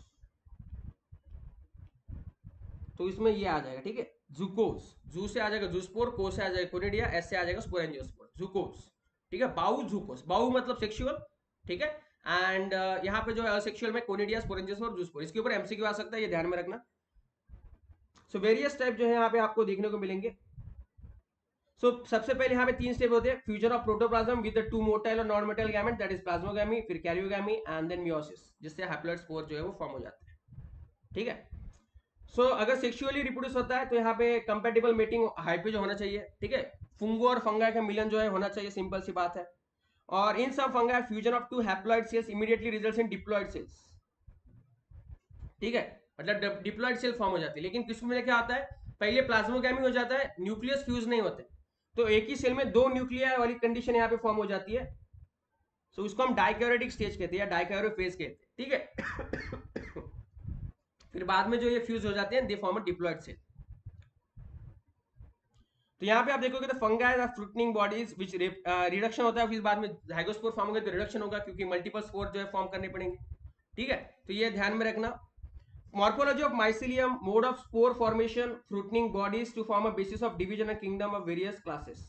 तो इसमें ये आ जाएगा ठीक है? जुकोस। जू से आ जाएगा जूस्पोर को से आ जाएगा कोनेडिया एस से आ जाएगा स्पोरेंजियोस्पोर जुकोस ठीक है? बाऊ जुकोस। बाऊ मतलब सेक्सुअल ठीक है? एंड uh, यहाँ पे जो है असेक्सुअल में कोनेडिया स्पोरेंजियोस्पोर जूस्पोर इसके ऊपर एमसीक्यू आ सकता है ये ध्यान में रखना। सो वेरियस टाइप जो है यहाँ पे आपको देखने को मिलेंगे। सो so, सबसे पहले यहाँ पे तीन स्टेप होते हैं। Fusion of protoplasm with two motile और non motile gamete that is plasmogamy फिर कैरियोगैमी एंड देन मियोसिस जिससे हैप्लॉइड स्पोर जो है वो फॉर्म हो जाता है। ठीक है? सो so, अगर सेक्सुअली रिप्रोड्यूस होता है तो यहाँ पे कंपेटेबल मेटिंग हाइट होना चाहिए। ठीक है? फुंगो और फंगा का मिलन जो है होना चाहिए सिंपल सी बात है। और इन सब fungi fusion of two haploid cells immediately results in diploid cells ठीक है? मतलब डिप्लॉइड सेल फॉर्म हो जाती है। लेकिन किसमें क्या आता है? पहले प्लाज्मोगैमी हो जाता है न्यूक्लियस फ्यूज नहीं होते। तो एक ही सेल में दो न्यूक्लियर वाली कंडीशन यहाँ पे फॉर्म हो जाती है। सो so, उसको हम डाइक्योरेटिक स्टेज कहते हैं या डाइक्योरो फ़ेज़ कहते हैं। ठीक है? फिर बाद में जो ये फ्यूज हो जाते हैं दे फॉर्म डिप्लॉइड सेल तो यहाँ पे आप देखोगे तो fungi fruiting bodies which reduction होता है। फिर बाद में हाइगोस्पोर फॉर्म होगा तो रिडक्शन होगा क्योंकि मल्टीपल स्पोर जो है फॉर्म करने पड़ेंगे। ठीक है? तो ये ध्यान में रखना। Morphology of mycelium, mode of spore formation, fruiting bodies to form a basis of division and kingdom of various classes.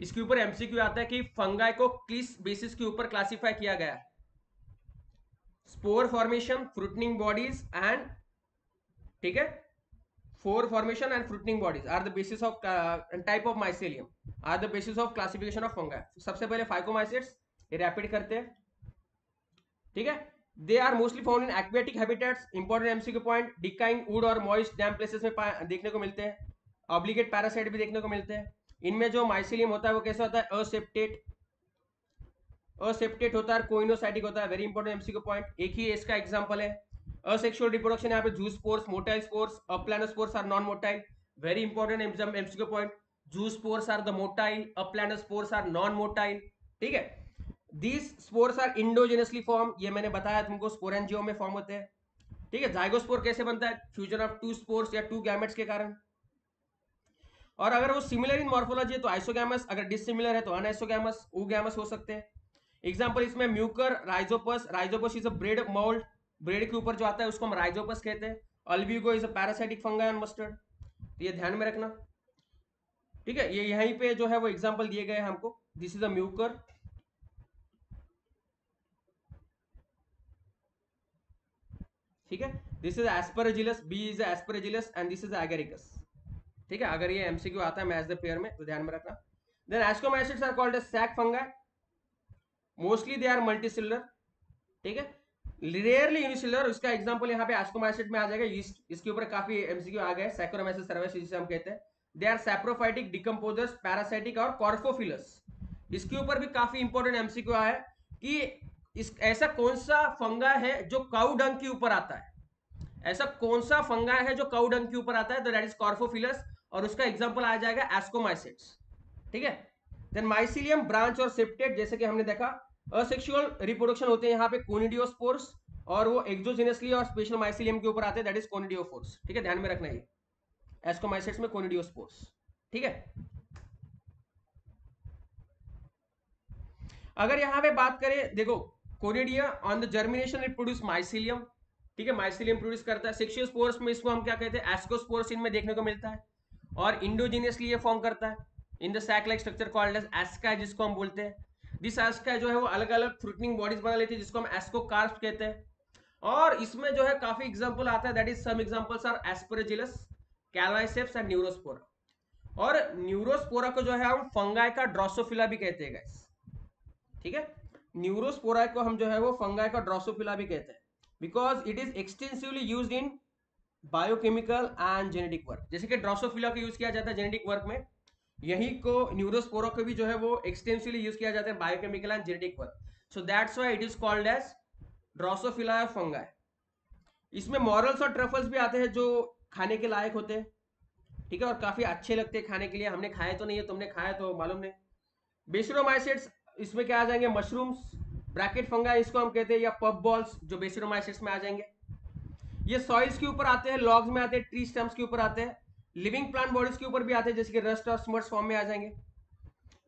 इसके ऊपर एमसीक्यू आता है कि फंगाई को किस बेसिस के ऊपर क्लासिफाई किया गया? Spore formation fruiting bodies and ठीक है? Spore formation and fruiting bodies are the basis of type of mycelium are the basis of classification of fungi सबसे पहले फाइकोमाइसिट्स ये रैपिड करते हैं। ठीक है? They are mostly found in aquatic habitats important MCQ point decaying wood और moist damp places में देखने को मिलते हैं। ऑब्लिगेट पैरासाइट भी देखने को मिलते हैं। इनमें जो माइसिलियम होता है वो कैसा होता है? असेप्टेट असेप्टेट होता है कोइनोसाइटिक होता है। वेरी इंपॉर्टेंट एमसीक्यू पॉइंट एक ही इसका एग्जांपल है। असेक्सुअल रिप्रोडक्शन यहाँ पे zoospores motile spores aplanospores are non motile very important MCQ point zoospores are the motile aplanospores are non motile ठीक है? These spores are endogenously form ये मैंने बताया तुमको स्पोरेंजियो में फॉर्म होते हैं। ठीक है? जाइगोस्पोर कैसे बनता है? फ्यूजन ऑफ़ टू स्पोर्स या टू गैमेट्स के कारण। और अगर वो सिमिलर इन मॉर्फोलॉजी है तो आइसोगैमस अगर डिसिमिलर है तो अनआइसोगैमस गैमस हो सकते हैं। एग्जांपल इसमें Mucor Rhizopus Rhizopus is a bread mould bread के ऊपर जो आता है, उसको हम राइजोपस कहते हैं। Albugo is a parasitic fungi on mustard तो ये ध्यान में रखना। ठीक है? ये यहीं पे जो है, वो एग्ज़ाम्पल दिए गए हमको। दिस इज़ अ म्यूकर ठीक है? This is Aspergillus B is Aspergillus and this is Agaricus ठीक है? अगर ये एमसीक्यू आता है मैच द पेयर में तो ध्यान में रखना। Then ascomycetes are called as sac fungi mostly they are multicellular ठीक है? रेयरली यूनिसिलर उसका एग्जांपल यहाँ पे एस्कोमाइसिड में आ जाएगा। इस, इसके ऊपर काफ़ी एमसीक्यू आ गए सैक्रोमाइसिस सर्विस जिसे हम कहते हैं। They are saprophytic decomposers parasitic और कॉर्फोफिलस इसके ऊपर भी काफ़ी इंपॉर्टेंट एमसीक्यू आया कि इस, ऐसा कौन सा फंगा है जो काउ डंग के ऊपर आता है? ऐसा कौन सा फंगा है जो काउ डंग के ऊपर आता है? तो दैट इज़ कॉर्फोफिलस और उसका एग्जांपल आ जाएगा एस्कोमाइसिड्स ठीक है? देन माइसिलियम ब्रांच और सेप्टेट जैसे कि हमने देखा असेक्सुअल रिप्रोडक्शन होते हैं यहाँ पे कोनिडियोस्पोर्स और वो एक्सोजेनसली और स्पेशल माइसिलियम के ऊपर आते हैं दैट इज़ कोनिडियोफोर्स ठीक है? ध्यान में रखना ये। एस्कोमाइसिड्स में कोनिडियोस्पोर्स ठीक है? अगर यहाँ पे बात करें, देखो conidia on the germination it produce mycelium ठीक है माइसिलियम प्रोड्यूस करता है। सेक्सुअल स्पोर्स में इसको हम क्या कहते हैं? एस्कोस्पोर्स इनमें देखने को मिलता है। और इंडोजीनियसली ये फॉर्म करता है। In the sac like structure called as asci जिसको हम बोलते हैं। दिस एस्का जो है, वो अलग अलग फ्रूटनिंग बॉडीज बना लेती है, जिसको हम एस्को कार्प कहते हैं। और इसमें जो है, काफ़ी एग्जांपल आता है। That is some examples are Aspergillus Claviceps and Neurospora और न्यूरोस्पोरा को जो है, हम फंगाई का ड्रोसोफिला भी कहते हैं गाइस ठीक है? न्यूरोस्पोरा को हम जो है वो फंगाई का ड्रोसोफिला भी कहते हैं। Because it is extensively use in biochemical and genetic work जैसे कि ड्रोसोफिला का यूज़ किया जाता है जेनेटिक वर्क में, यही को न्यूरोस्पोरा को भी जो है वो एक्सटेंसिवली यूज़ किया जाता है biochemical and genetic work so that's why it is called as drosophila fungi. इसमें मॉरल्स और ट्रफल्स भी आते हैं जो खाने के लायक होते हैं। ठीक है, और काफ़ी अच्छे लगते हैं खाने के लिए। हमने खाए तो नहीं है, तुमने खाया तो मालूम नहीं। बेसिरोमाइसिड्स इसमें क्या आ जाएँगे? मशरूम्स ब्रैकेट फंगा इसको हम कहते हैं, या पब बॉल्स जो बेसिरोमाइसिड्स में आ जाएँगे। ये सॉइल्स के ऊपर आते हैं लॉग्स में आते हैं ट्री स्टम्स के ऊपर आते हैं लिविंग प्लांट बॉडीज के ऊपर भी आते हैं, जैसे कि रस्ट और स्मर्ट्स फॉर्म में आ जाएँगे।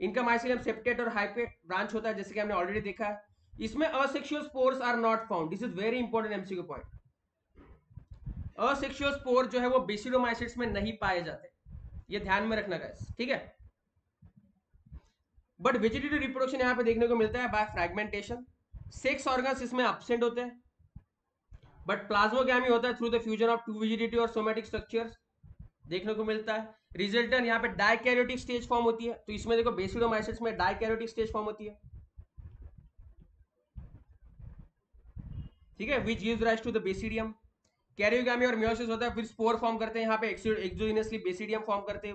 इनका माइसिलियम सेप्टेट और हाइपेट ब्रांच होता है, जैसे कि हमने ऑलरेडी देखा है। इसमें asexual spores are not found this is very important MCQ point asexual spore जो है, वो बेसिडोमाइसिड्स में नहीं पाए जाते। ये ध्यान में रखना गाइस ठीक है? बट वेजिटेटिव रिप्रोडक्शन यहाँ पे देखने को मिलता है बाय फ्रेगमेंटेशन सेक्स ऑर्गन्स इसमें एब्सेंट होते हैं. बट प्लाज्मोगैमी होता है through the fusion of two vegetative और सोमेटिक स्ट्रक्चर्स देखने को मिलता है. रिजल्टन यहाँ पे डाइकैरियोटिक स्टेज फॉर्म होती है. तो इसमें देखो बेसिडोमाइसिस में डाइकैरियोटिक स्टेज फॉर्म होती है. ठीक है? Which gives rise to the basidium karyogamy और मियोसिस होता है, फिर स्पोर फॉर्म करते हैं यहाँ पे. एक्सोजिनसली बेसिडियम फॉर्म करते हैं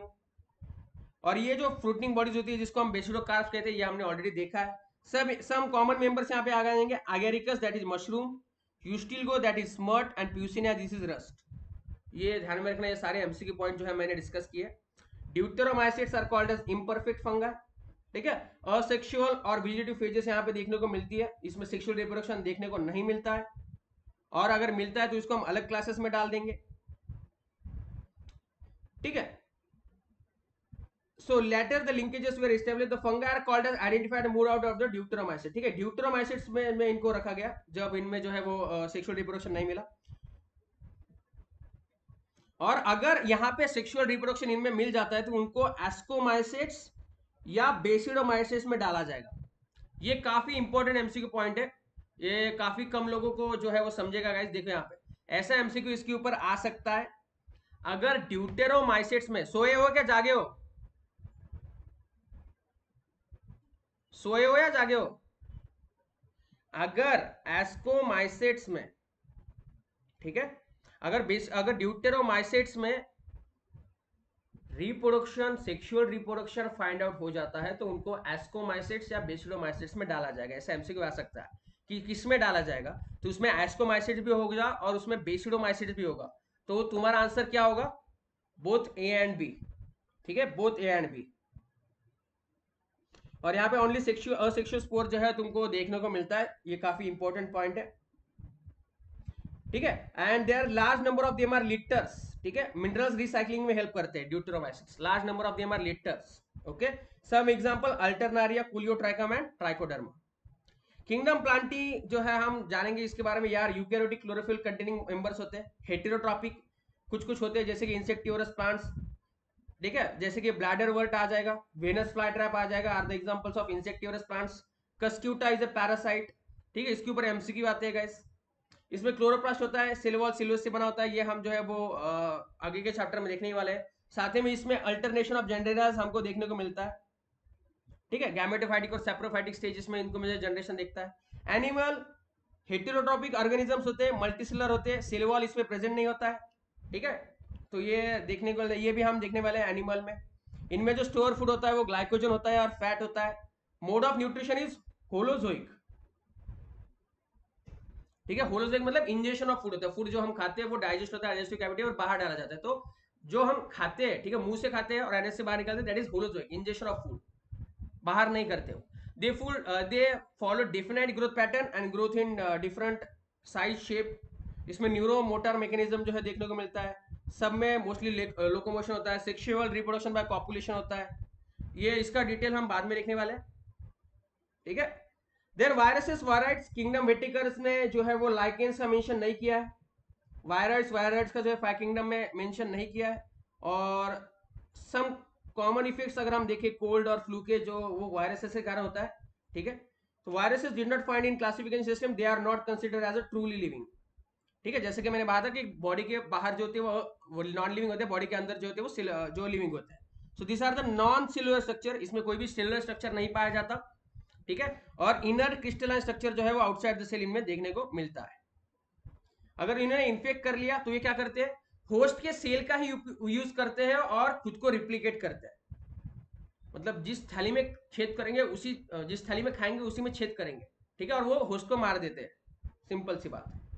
और ये जो फ्रूटनिंग बॉडीज होती है, जिसको हम बेसिडो कार्ब्स कहते हैं, ये हमने ऑलरेडी देखा है। सब सम कॉमन मेंबर्स यहाँ पे आ जाएँगे Agaricus that is mushroom Ustilago that is smut and Puccinia this is rust ये ध्यान में रखना, ये सारे एमसीक्यू पॉइंट जो है मैंने डिस्कस किए deuteromycetes are called as imperfect fungi ठीक है? असेक्सुअल और वेजिटेटिव फेजेस यहाँ पे देखने को मिलती है। इसमें सेक्सुअल रिप्रोडक्शन देखने को नहीं मिलता है। और अगर मिलता है तो इसको हम अलग क्लासेस में डाल देंगे। ठीक है? So later the linkages were established. The fungi are called as identified and moved out of the deuteromycete ठीक है? deuteromycetes में में इनको रखा गया जब इनमें जो है वो सेक्सुअल uh, रिप्रोडक्शन नहीं मिला। और अगर यहाँ पे सेक्सुअल रिप्रोडक्शन इनमें मिल जाता है तो उनको एस्कोमाइसेट्स या बेसिडोमाइसेट्स में डाला जाएगा। ये काफ़ी इंपॉर्टेंट एमसीक्यू पॉइंट है। ये काफ़ी कम लोगों को जो है वो समझेगा गाइस देखो यहाँ पे। ऐसा एमसीक्यू इसके ऊपर आ सकता है। अगर ड्यूटेरोमाइसेट्स में सोए हो क्या? जागे हो? सोए हो या जागे हो? अगर एस्कोमाइसेट्स में, ठीक है? अगर अगर ड्यूटेरोमाइसेट्स में reproduction sexual reproduction find out हो जाता है तो उनको एस्कोमाइसेट्स या बेसिडोमाइसेट्स में डाला जाएगा। ऐसा एमसीक्यू आ सकता है कि किसमें डाला जाएगा? तो उसमें एस्कोमाइसिड भी होगा और उसमें बेसिडोमाइसिड भी होगा। तो तुम्हारा आंसर क्या होगा? बोथ ए एंड बी ठीक है? बोथ ए एंड बी और यहाँ पे ओनली सेक्सुअल असेक्सुअल स्पोर जो है तुमको देखने को मिलता है। ये काफ़ी इंपॉर्टेंट पॉइंट है। ठीक है? And their large number of them are litters ठीक है? मिनरल्स रिसाइकलिंग में हेल्प करते हैं deuteromycetes large number of them are litters okay some example Alternaria Colletotrichum and Trichoderma kingdom Plantae जो है, हम जानेंगे इसके बारे में। यार यूकैरियोटिक क्लोरोफिल कंटेनिंग मेंबर्स होते हैं। हेटेरोट्रॉपिक कुछ कुछ होते हैं, जैसे कि इंसेक्टिवरस प्लांट्स ठीक है? जैसे कि ब्लैडर वर्ट आ जाएगा वेनस फ्लाई ट्रैप आ जाएगा are the examples of insectivorous plants Cuscuta is a parasite ठीक है? इसके ऊपर एमसीक्यू आते हैं गाइस इसमें क्लोरोप्लास्ट होता है सिल्वॉल सिल्वर से बना होता है, ये हम जो है वो आगे के चैप्टर में देखने वाले हैं. साथ ही में इसमें अल्टरनेशन ऑफ़ जेंडरस हमको देखने को मिलता है, ठीक है? गैमेटोफाइटिक और सेप्रोफाइटिक स्टेजेस में इनको मुझे जनरेशन देखता है. एनिमल हेटेरोट्रॉपिक ऑर्गेनिजम्स होते हैं मल्टीसेलर होते हैं सिल्वॉल इसमें प्रेजेंट नहीं होता है, ठीक है? तो ये देखने को, ये भी हम देखने वाले हैं एनिमल में। इनमें जो स्टोर फ़ूड होता है, वो ग्लाइकोजन होता है और फैट होता है। Mode of nutrition is holozoic ठीक है? होलोजोइक मतलब इंजेक्शन ऑफ़ फ़ूड होता है। फ़ूड जो हम खाते हैं, वो डाइजेस्ट होता है डाइजेस्टिव कैविटी और बाहर डाला जाता है। तो जो हम खाते हैं, ठीक है, मुँह से खाते हैं और एनएस से बाहर निकालते हैं that is holozoic ingestion of food बाहर नहीं करते हो। They food they follow definite growth pattern and growth in different size shape इसमें न्यूरो मोटर मैकेनिज्म जो है देखने को मिलता है। सब में मोस्टली लोकोमोशन होता है सेक्सुअल रिप्रोडक्शन बाय पॉपुलेशन होता है। ये इसका डिटेल हम बाद में देखने वाले हैं। ठीक है? Then viruses viroids kingdom Whittaker's ने जो है वो लाइकेंस का मेंशन नहीं किया है। वायराइट्स वायराइट्स का जो है किंगडम में मेंशन नहीं किया है। और सम कॉमन इफेक्ट्स अगर हम देखें कोल्ड और फ्लू के जो वो वायरसेस के कारण होता है। ठीक है? तो viruses did not find in classification system they are not considered as a truly living ठीक है, जैसे कि मैंने बात है कि बॉडी के बाहर जो होते हैं वो नॉन लिविंग होते हैं बॉडी के अंदर जो होते हैं वो जो लिविंग होते हैं। So this are the non cellular structure इसमें कोई भी सिलुलर स्ट्रक्चर नहीं पाया जाता, ठीक है? और इनर क्रिस्टलाइन स्ट्रक्चर जो है वो आउटसाइड द सेल इनमें देखने को मिलता है। अगर इन्होंने इन्फेक्ट कर लिया तो ये क्या करते हैं? होस्ट के सेल का ही यूज़ करते हैं और खुद को रिप्लीकेट करते हैं। मतलब जिस थाली में छेद करेंगे, उसी जिस थाली में खाएँगे, उसी में छेद करेंगे, ठीक है? और वो होस्ट को मार देते हैं। सिंपल सी बात। है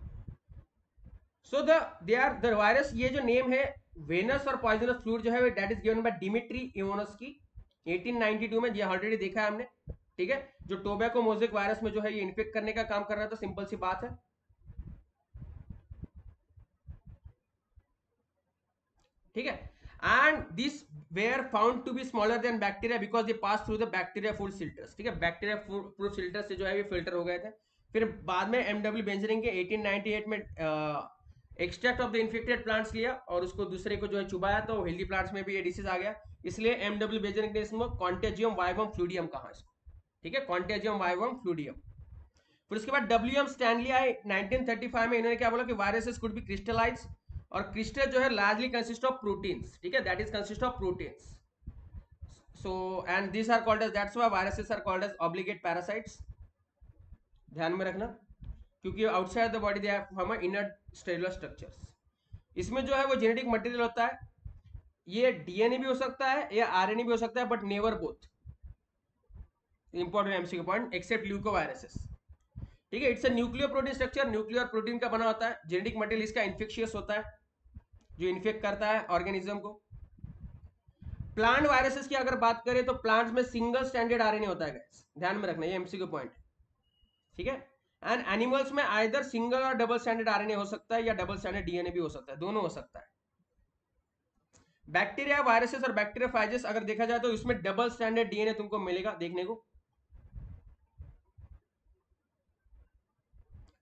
so the they are the virus ये जो नेम है वेनस और पॉइजनस फ्लूड जो है that is given by Dmitri Ivanowsky की 1892 में, ये ऑलरेडी देखा है हमने, ठीक है? जो टोबैको मोजिक वायरस में जो है, ये इन्फेक्ट करने का काम कर रहा था सिंपल सी बात है। ठीक है? And this were found to be smaller than bacteria because they pass through the bacteria food filters ठीक है? बैक्टीरिया फ़ूड फ़िल्टर से जो है, ये फ़िल्टर हो गए थे। फिर बाद में एमडब्ल्यू बेंजरिंग के 1898 में extract of the infected plants लिया और उसको दूसरे को जो है चुबाया तो हेल्दी प्लांट्स में भी ये डिसीज आ गया। इसलिए एमडब्ल्यू बेजनिक ने इसमें कॉन्टेजियम वाइवम फ्लूडियम कहा इसको? ठीक है? कॉन्टेजियम वाइवम फ्लूडियम फिर उसके बाद डब्ल्यू एम स्टैनली आए 1935 में इन्होंने क्या बोला कि वायरसेस कुड बी क्रिस्टलाइज और क्रिस्टल जो है लार्जली कंसिस्ट ऑफ़ प्रोटीन्स ठीक है? That is consist of proteins so and this are called as that's why viruses are called as obligate parasites ध्यान में रखना, क्योंकि outside the body they have inner stellar structures इसमें जो है वो जेनेटिक मटेरियल होता है। ये डीएनए भी हो सकता है, या आरएनए भी हो सकता है but never both important MCQ point except leucoviruses ठीक है it's a nuclear protein structure nuclear protein का बना होता है। जेनेटिक मटेरियल इसका इन्फेक्शियस होता है, जो इन्फेक्ट करता है ऑर्गेनिज्म को। प्लांट वायरसेस की अगर बात करें तो प्लांट्स में सिंगल स्टैंडर्ड आरएनए होता है ध्यान में रखना, ये एमसीक्यू पॉइंट ठीक है? एंड एनिमल्स में आइदर सिंगल और डबल स्टैंडर्ड आरएनए हो सकता है या डबल स्टैंडर्ड डीएनए भी हो सकता है, दोनों हो सकता है। बैक्टीरिया वायरसेस और बैक्टीरिया फाइजेस अगर देखा जाए तो इसमें डबल स्टैंडर्ड डीएनए तुमको मिलेगा देखने को।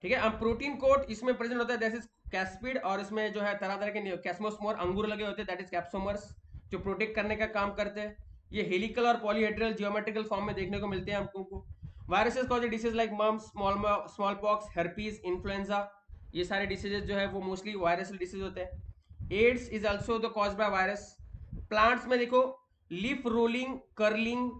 ठीक है, अब प्रोटीन कोट इसमें प्रेजेंट होता है दैट इज़ कैस्पिड और इसमें जो है तरह तरह के कैस्मोस्मोर अंगूर लगे होते हैं दैट इज़ कैप्सोमर्स जो प्रोटेक्ट करने का काम करते हैं। ये हेलिकल और पॉलीहेड्रल जियोमेट्रिकल फॉर्म में देखने को मिलते हैं हमको। Viruses cause disease like mumps small small pox herpes influenza ये सारे डिसीजेज जो है वो मोस्टली वायरसल डिसीज होते हैं। AIDS is also the cause by virus plants में देखो leaf rolling curling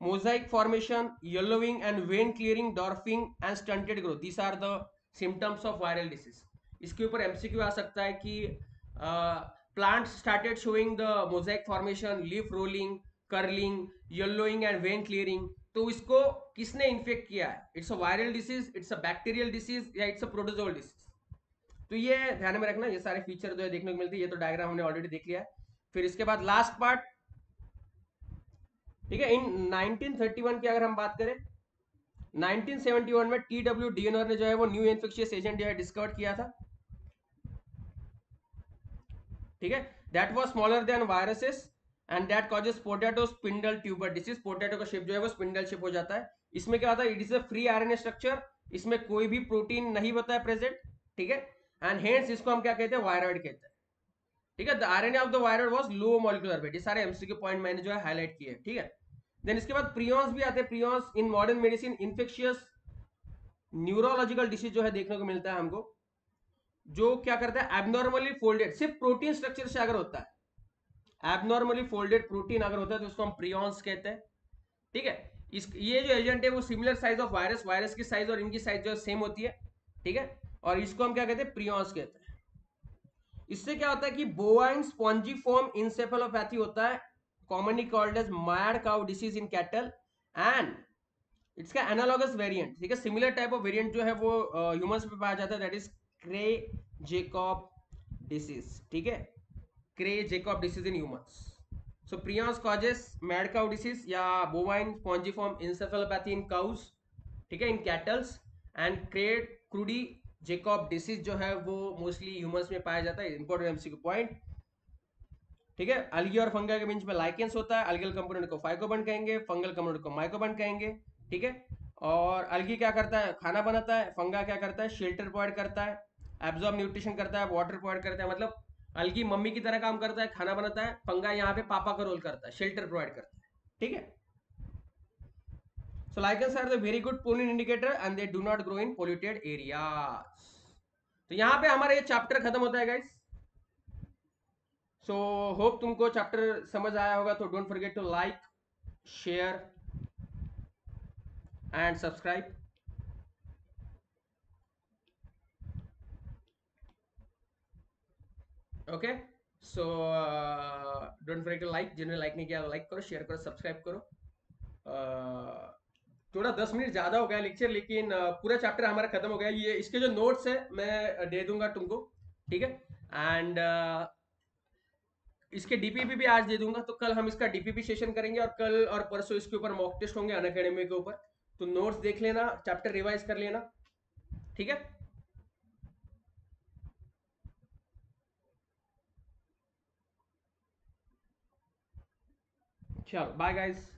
mosaic formation yellowing and vein clearing dwarfing and stunted growth this are the symptoms of viral disease इसके ऊपर MCQ आ सकता है कि plant started showing the mosaic formation leaf rolling curling yellowing and vein clearing तो इसको किसने infect किया है? It's a viral disease it's a bacterial disease या इट्स अ प्रोटोजोल डिसीज तो ये ध्यान में रखना, ये सारे फीचर जो है देखने को मिलते हैं, ये तो डायग्राम हमने ऑलरेडी देख लिया है। फिर इसके बाद लास्ट पार्ट ठीक है? इन 1931 की अगर हम बात करें 1971 में टी डब्ल्यू डीएनआर ने जो है वो न्यू इन्फेक्शियस एजेंट जो है डिस्कवर किया था। ठीक है? That was smaller than viruses and that causes potato spindle tuber disease potato का शेप जो है वो स्पिंडल शेप हो जाता है। इसमें क्या होता है it is a free RNA structure इसमें कोई भी प्रोटीन नहीं होता है प्रेजेंट ठीक है? एंड हेंस इसको हम क्या कहते हैं वायरॉइड कहते हैं। ठीक है? The RNA of the viroid was low molecular weight ये सारे एमसीक्यू पॉइंट मैंने जो है हाईलाइट किए ठीक है? देन इसके बाद प्रियॉन्स भी आते हैं prions in modern medicine infectious neurological disease जो है देखने को मिलता है हमको, जो क्या करता है एबनॉर्मली फोल्डेड सिर्फ़ प्रोटीन स्ट्रक्चर से अगर होता है एबनॉर्मली फोल्डेड प्रोटीन अगर होता है तो उसको हम प्रियॉन्स कहते हैं, ठीक है? इस, ये जो एजेंट है वो similar size of virus virus की साइज़ और इनकी साइज़ जो सेम होती है, ठीक है? और इसको हम क्या कहते हैं? प्रियॉन्स कहते हैं। इससे क्या होता है कि बोवाइन स्पॉन्जीफॉर्म इंसेफेलोपैथी होता है commonly called as mad cow disease in cattle and इसका एनालॉगस वेरिएंट ठीक है? सिमिलर टाइप ऑफ़ वेरिएंट जो है वो ह्यूमंस में पाया जाता है दैट इज़ क्रे जेकॉब डिसीज ठीक है? क्रे Jakob disease in humans so prions causes mad cow disease या bovine spongiform encephalopathy in cows ठीक है in cattles and Creutzfeldt Jakob disease जो है वो मोस्टली ह्यूमंस में पाया जाता है इंपॉर्टेंट एमसीक्यू पॉइंट ठीक है अलगी और फंगा के बीच में लाइकेंस होता है अलगल कंपोनेंट को फाइकोबन कहेंगे फंगल कंपोनेंट को माइकोबन कहेंगे, ठीक है? और अलगी क्या करता है, खाना बनाता है फंगा क्या करता है शेल्टर प्रोवाइड करता है एब्जॉर्ब न्यूट्रिशन करता है वाटर प्रोवाइड करता है मतलब अलगी मम्मी की तरह काम करता है, खाना बनाता है फंगा यहाँ पे पापा का रोल करता है शेल्टर प्रोवाइड करता है। ठीक है? So lichens are the very good pollen indicator and they do not grow in polluted areas. तो यहाँ पे हमारा ये चैप्टर खत्म होता है गाइस सो होप तुमको चैप्टर समझ आया होगा तो don't forget to like share and subscribe okay so don't forget to like जिन्होंने लाइक नहीं किया लाइक करो शेयर करो सब्सक्राइब करो। Uh, थोड़ा दस मिनट ज़्यादा हो गया लेक्चर लेकिन पूरा चैप्टर हमारा खत्म हो गया। ये इसके जो नोट्स है मैं दे दूँगा तुमको ठीक है? एंड इसके डीपीपी भी आज दे दूँगा तो कल हम इसका डीपीपी सेशन करेंगे और कल और परसों इसके ऊपर मॉक टेस्ट होंगे अन अकेडमी के ऊपर। तो नोट्स देख लेना चैप्टर रिवाइज कर लेना ठीक है? चलो बाय गाइस